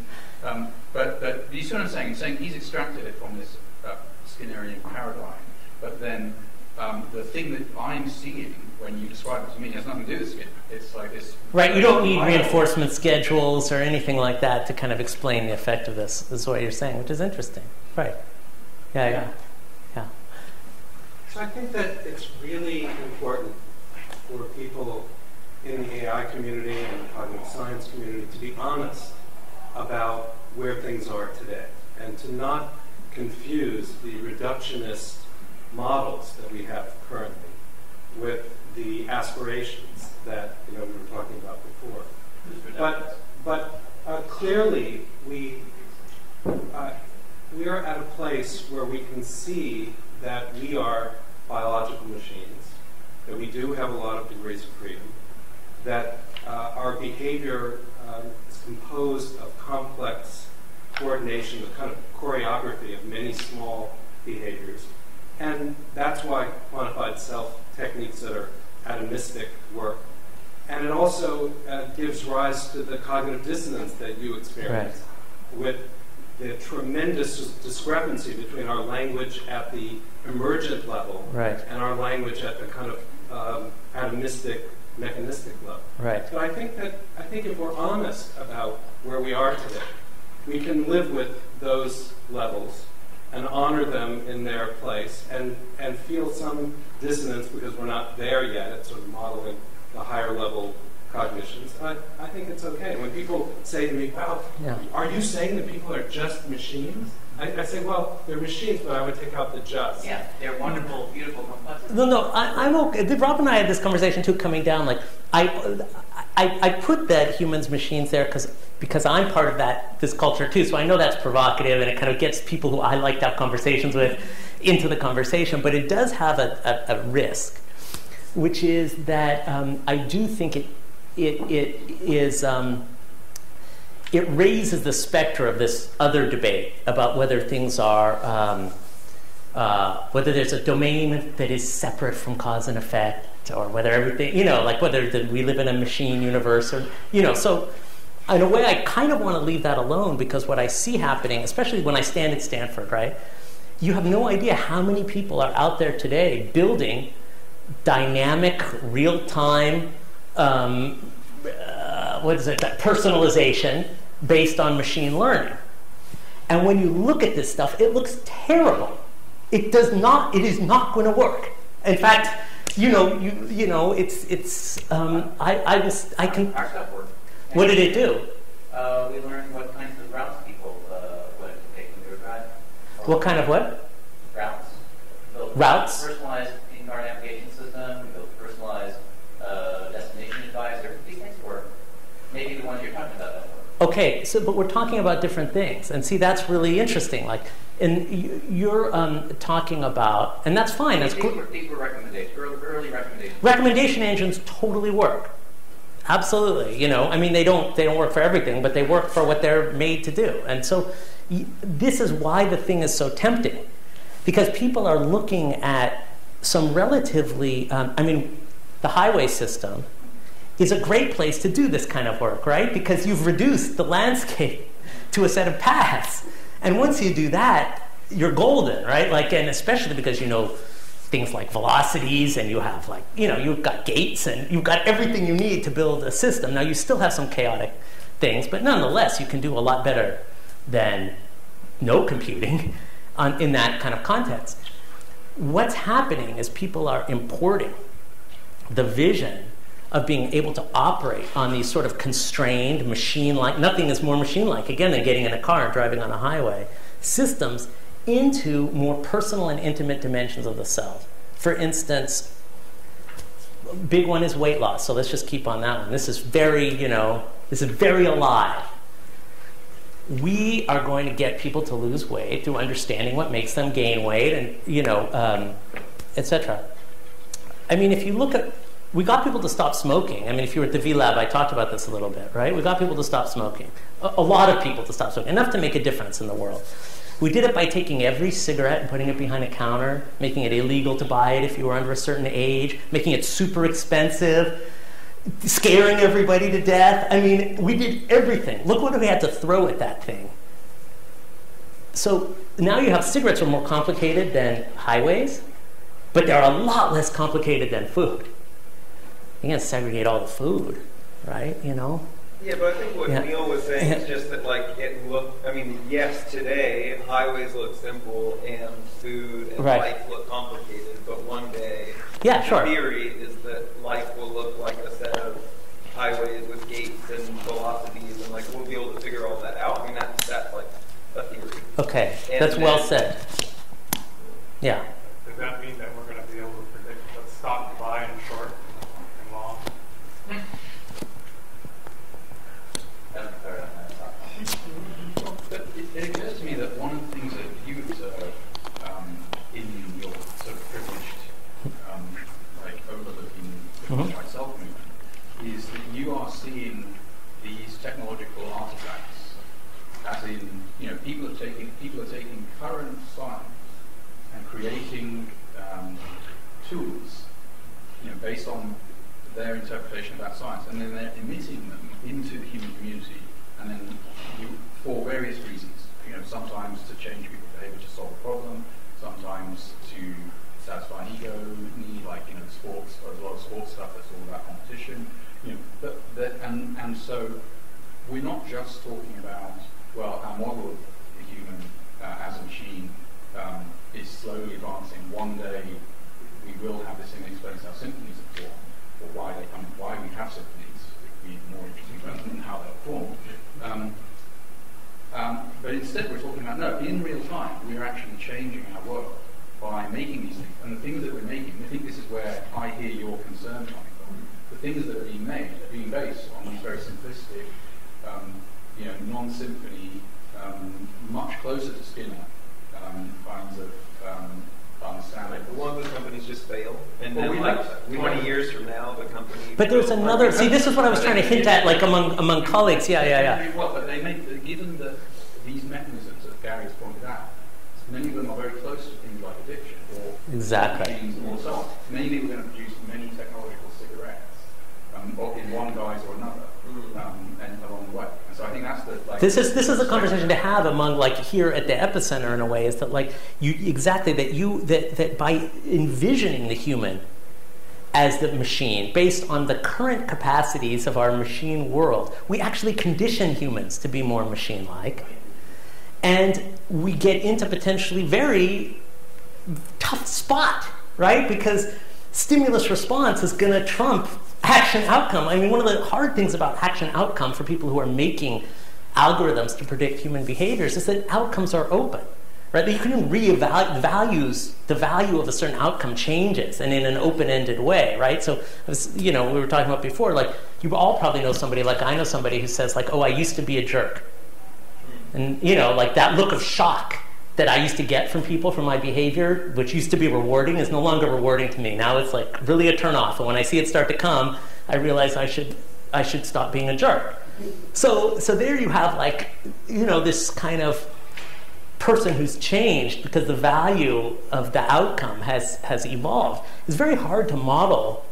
um, but but you see what I'm saying? I'm saying he's extracted it from this uh, Skinnerian paradigm, but then um, the thing that I'm seeing when you describe it to me has nothing to do with Skinner. It's like this. Right, you don't need reinforcement schedules or anything like that to kind of explain the effect of this, is what you're saying, which is interesting. Right. Yeah, yeah. Yeah. So I think that it's really important for people in the AI community and the cognitive science community to be honest about where things are today and to not confuse the reductionist models that we have currently with the aspirations that you know we were talking about before. But but uh, clearly we uh, we are at a place where we can see that we are biological machines, that we do have a lot of degrees of freedom, that uh, our behavior um, is composed of complex coordination, the kind of choreography of many small behaviors. And that's why quantified self techniques that are atomistic work. And it also uh, gives rise to the cognitive dissonance that you experience with the tremendous discrepancy between our language at the emergent level Right. and our language at the kind of um, atomistic, mechanistic level. Right. But I think that I think if we're honest about where we are today, we can live with those levels and honor them in their place and, and feel some dissonance because we're not there yet at sort of modeling the higher level cognitions. I, I think it's okay. When people say to me, well, Yeah. are you saying that people are just machines? I, I say, well, they're machines, but I would take out the just. Yeah, they're wonderful, beautiful, complex. No, no, I, I'm okay. Rob and I had this conversation too, coming down. Like, I, I, I put that humans, machines there because because I'm part of that this culture too. So I know that's provocative, and it kind of gets people who I like to have conversations with into the conversation. But it does have a, a, a risk, which is that um, I do think it it it is. Um, it raises the specter of this other debate about whether things are um, uh, whether there's a domain that is separate from cause and effect, or whether everything, you know, like whether the, we live in a machine universe, or, you know, so in a way, I kind of want to leave that alone because what I see happening, especially when I stand at Stanford, right? You have no idea how many people are out there today building dynamic, real time, um, uh, what is it, that personalization based on machine learning. And when you look at this stuff, it looks terrible. It does not. It is not going to work. In fact, you know, you you know, it's it's. Um, I I was I can. Our stuff worked. What did it do? Uh, we learned what kinds of routes people uh, to take when they were driving. What kind of what? routes? Routes? Personalized in-car navigation system. We built personalized uh, destination advisor. These things work. Maybe the ones you're talking about. Okay, so but we're talking about different things, and see that's really interesting. Like, and you- you're um, talking about, and that's fine. That's these, good. were, these were recommendations, early, early recommendations. recommendation engines totally work absolutely you know i mean they don't they don't work for everything but they work for what they're made to do and so y- this is why the thing is so tempting because people are looking at some relatively um, i mean the highway system is a great place to do this kind of work right? Because you've reduced the landscape to a set of paths. And once you do that you're golden right? Like and especially because you know things like velocities and you have like you know you've got gates and you've got everything you need to build a system. Now you still have some chaotic things but nonetheless you can do a lot better than no computing on, in that kind of context. What's happening is people are importing the vision of being able to operate on these sort of constrained machine like nothing is more machine like again than getting in a car and driving on a highway systems into more personal and intimate dimensions of the self. For instance, big one is weight loss. So let's just keep on that one. This is very, you know, this is very alive. We are going to get people to lose weight through understanding what makes them gain weight, and you know, um, etc. I mean, if you look at, we got people to stop smoking. I mean, if you were at the V Lab, I talked about this a little bit, right? We got people to stop smoking. A, a lot of people to stop smoking, enough to make a difference in the world. We did it by taking every cigarette and putting it behind a counter, making it illegal to buy it if you were under a certain age, making it super expensive, scaring everybody to death. I mean, we did everything. Look what we had to throw at that thing. So now you have cigarettes are more complicated than highways, but they're a lot less complicated than food. You can't segregate all the food, right? You know? Yeah, but I think what Yeah. Neil was saying is just that, like, it look. I mean, yes, today highways look simple and food and Right. life look complicated, but one day, Yeah, the sure. theory is that life will look like a set of highways with gates and velocities, and like we'll be able to figure all that out. I mean, that's that's like a theory. Okay, And that's well said. Yeah. Does that mean that we're going to be able to predict what's stop by and short and long? Haven't heard on that. But it, it occurs to me that one of the things that you observe um, in your sort of privileged, um, like overlooking the Mhm. mm self movement, is that you are seeing these technological artifacts, as in, you know, people are taking people are taking current science and creating um, tools, you know, based on their interpretation of that science, and then they're emitting them into the human community, and then you, for various reasons, you know, sometimes to change people's behavior to solve a problem, sometimes to satisfy an ego need, like you know, sports. There's a lot of sports stuff that's all about competition, you know. But and and so we're not just talking about well, our model of the human uh, as a machine um, is slowly advancing. One day we will have this thing that explains how symphonies are formed, or why they come, why we have symphonies. It would be more interesting to understand how they're formed. Um, um, but instead, we're talking about no, in real time, we are actually changing our world by making these things. And the things that we're making, I think this is where I hear your concern coming from. The things that are being made are being based on these very simplistic, um, you know, non-symphony, um, much closer to Skinner um, kinds of um, understanding. But one of those companies just fail, and Well, then like like- 20 like- years from now, the company. But there's another. See, this is what I was trying to hint at, like among among colleagues. Yeah, yeah, yeah. Well, but they make, given that these mechanisms that Gary has pointed out, many of them are very close to things like addiction or Exactly. machines or so on. Maybe we're going to produce many technological cigarettes, um, in one guise or another, um, and along the way. And so I think that's the like. This is this is a conversation to have among like here at the epicenter in a way is that like you exactly that you that that by envisioning the human as the machine based on the current capacities of our machine world, we actually condition humans to be more machine-like, and we get into potentially very tough spot, right? Because stimulus response is going to trump action outcome. I mean, one of the hard things about action outcome for people who are making algorithms to predict human behaviors is that outcomes are open, right? That you can reevaluate values. The value of a certain outcome changes, and in an open-ended way, right? So, you know, we were talking about before. Like, you all probably know somebody. Like, I know somebody who says, like, "Oh, I used to be a jerk," and you know, like that look of shock that I used to get from people for my behavior, which used to be rewarding, is no longer rewarding to me. Now it's like really a turnoff. And when I see it start to come, I realize I should I should stop being a jerk. So so there you have like you know this kind of person who's changed because the value of the outcome has has evolved. It's very hard to model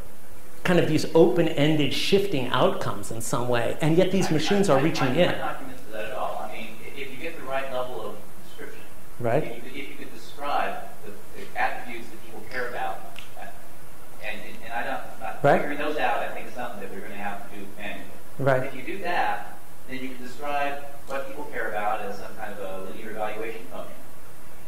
kind of these open-ended shifting outcomes in some way, and yet these machines are reaching in, I'm not convinced of that at all. I mean, i- if you get the right level of description, right? if, you could, if you could describe the, the attributes that people care about, uh, and, and, and I don't, not Right. figuring those out, I think it's something that we're going to have to do manually. Right. If you do that, then you can describe what people care about as some kind of a linear evaluation function,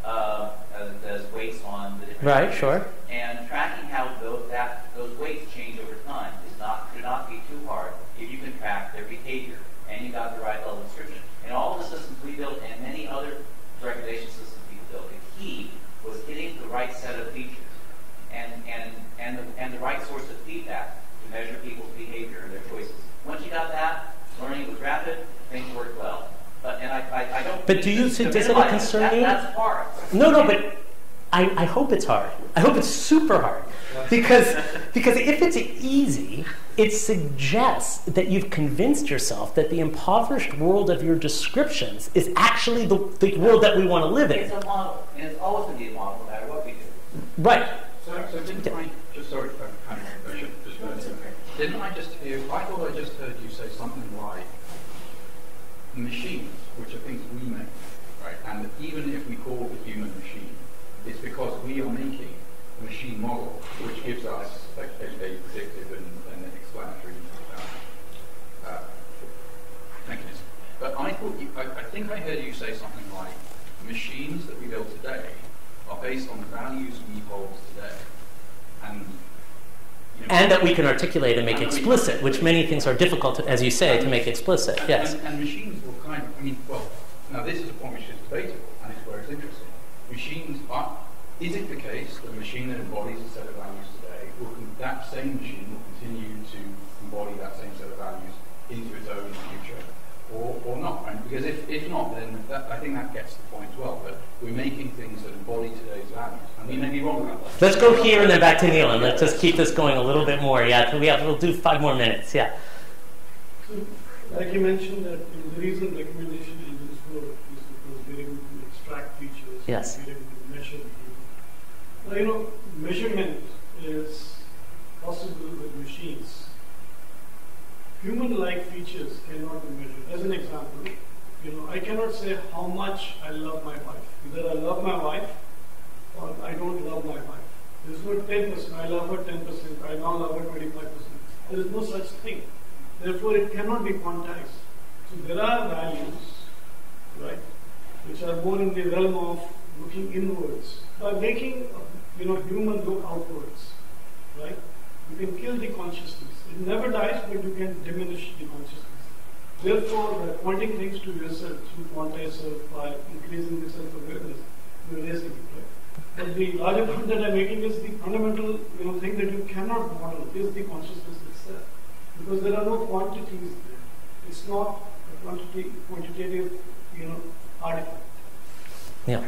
uh, as, as weights on the different. Right, attributes. sure. And tracking how those, that, those weights change over time is not, should not be too hard if you can track their behavior and you got the right level of description. And all the systems we built and many other recommendation systems we built, the key was getting the right set of features. and, and, and, the, and the right source of feedback to measure people's behavior and their choices. Once you got that, learning was rapid, things worked well. But, and I, I, I don't. But do you- to does it minimize concern that, you? That's hard. No, no, but I, I hope it's hard. I hope it's super hard. Because, because if it's easy, it suggests that you've convinced yourself that the impoverished world of your descriptions is actually the, the world that we want to live in. It's a model, and it's always going to be a model no matter what we do. Right. So, so didn't I just sorry, I kind of I should just go into- Didn't I just hear? I thought I just heard you say something like machines, which are things we? And that even if we call the human machine, it's because we are making a machine model which gives us a, a, a predictive and, and an explanatory uh, uh, mechanism. But I thought you, I, I think I heard you say something like machines that we build today are based on the values we hold today. And, you know, And that we can articulate and make And explicit, which many things are difficult, to, as you say, to make explicit. and, Yes. and, and machines will kind of, I mean, well, now this is a point which is debatable, and it's where it's interesting. Machines are, is it the case that a machine that embodies a set of values today, will, con- that same machine will continue to embody that same set of values into its own future, or, or not? Right? Because if, if not, then that, I think that gets the point as well, that we're making things that embody today's values. And we may be wrong about that. Let's go here and then back to Neil, and let's just keep this going a little bit more. Yeah, we have, we'll do five more minutes. Yeah. So, like you mentioned, that you know, the reason recommendation is because they're able to extract features. Yes. They're able to measure. Now, you know, measurement is possible with machines. Human-like features cannot be measured. As an example, you know, I cannot say how much I love my wife. Either I love my wife or I don't love my wife. There's no 10%. I love her 10%. I now love her 25%. There is no such thing. Therefore, it cannot be quantized. So there are values, right, which are more in the realm of looking inwards. By making, you know, human look outwards, right, you can kill the consciousness. It never dies, but you can diminish the consciousness. Therefore, by pointing things to yourself, you quantize self by increasing the self-awareness, you're raising it, right? But the larger point that I'm making is the fundamental, you know, thing that you cannot model is the consciousness itself because there are no quantities there. It's not a quantity, quantitative, you know, artifact. Yeah.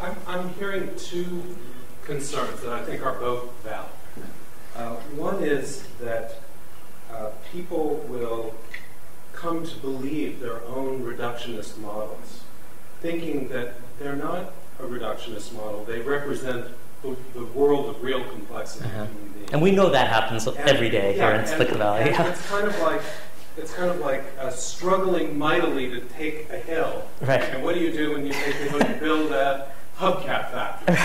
I'm, I'm hearing two concerns that I think are both valid. Uh, one is that uh, people will come to believe their own reductionist models, thinking that they're not a reductionist model, they represent the, the world of real complexity. Uh-huh. of human beings. And we know that happens And- every day yeah, here in and- Silicon Valley. and Yeah. It's kind of like it's kind of like uh, struggling mightily to take a hill. Right. And what do you do when you take a hill? You build a hubcap factory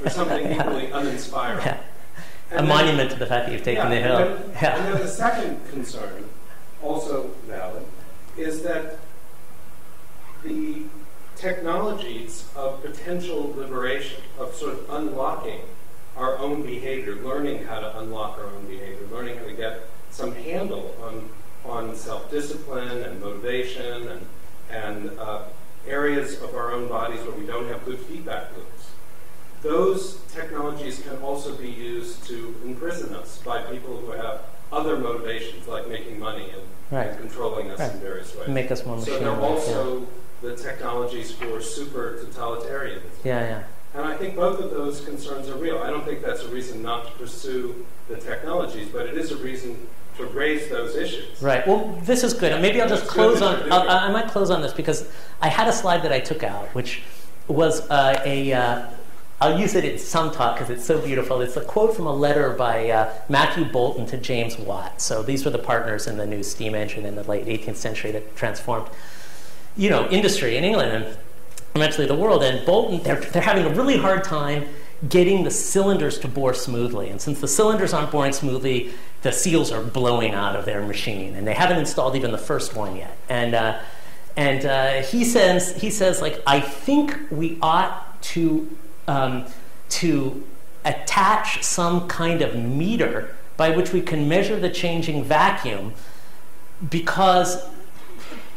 or something equally uninspiring. Yeah. A then- monument to the fact that you've taken yeah, the hill. And then, and then the second concern, also valid, is that the technologies of potential liberation, of sort of unlocking our own behavior, learning how to unlock our own behavior, learning how to get some handle on, on self-discipline and motivation and, and uh, areas of our own bodies where we don't have good feedback loops. Those technologies can also be used to imprison us by people who have other motivations, like making money and, Right. and controlling us in various ways. Make us more So they're also the technologies for super totalitarianism. Yeah, yeah. And I think both of those concerns are real. I don't think that's a reason not to pursue the technologies, but it is a reason to raise those issues. Right. Well, this is good. And maybe I'll just It's close on. I. I might close on this because I had a slide that I took out, which was uh, a. Uh, I'll use it in some talk because it's so beautiful. It's a quote from a letter by uh, Matthew Boulton to James Watt. So these were the partners in the new steam engine in the late 18th century that transformed, you know, industry in England and eventually the world. And Boulton, they're, they're having a really hard time getting the cylinders to bore smoothly. And since the cylinders aren't boring smoothly, the seals are blowing out of their machine. And they haven't installed even the first one yet. And, uh, and uh, he, says, he says, like, I think we ought to, um, to attach some kind of meter by which we can measure the changing vacuum because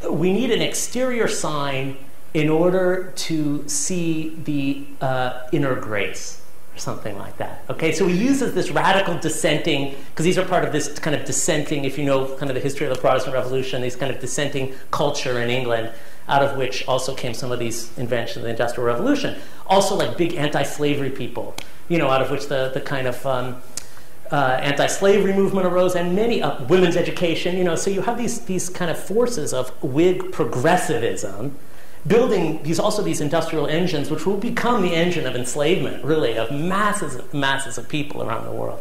we need an exterior sign in order to see the uh, inner grace. or something like that. Okay, so he uses this radical dissenting, because these are part of this kind of dissenting, if you know kind of the history of the Protestant Revolution, these kind of dissenting culture in England, out of which also came some of these inventions of the Industrial Revolution. Also, like big anti slavery people, you know, out of which the, the kind of um, uh, anti-slavery movement arose, and many uh, women's education. You know, so you have these these kind of forces of Whig progressivism building these also these industrial engines, which will become the engine of enslavement, really, of masses masses of people around the world.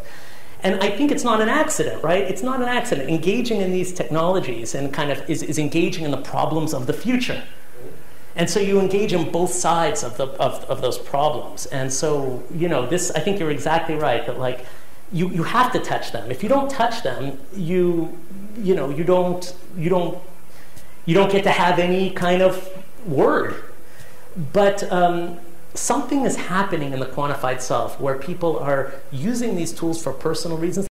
And I think it's not an accident, right? It's not an accident. Engaging in these technologies and kind of is, is engaging in the problems of the future. And so you engage in both sides of, the, of, of those problems. And so, you know, this, I think you're exactly right, that like, you, you have to touch them. If you don't touch them, you, you know, you don't, you don't, you don't get to have any kind of word. But um, something is happening in the quantified self where people are using these tools for personal reasons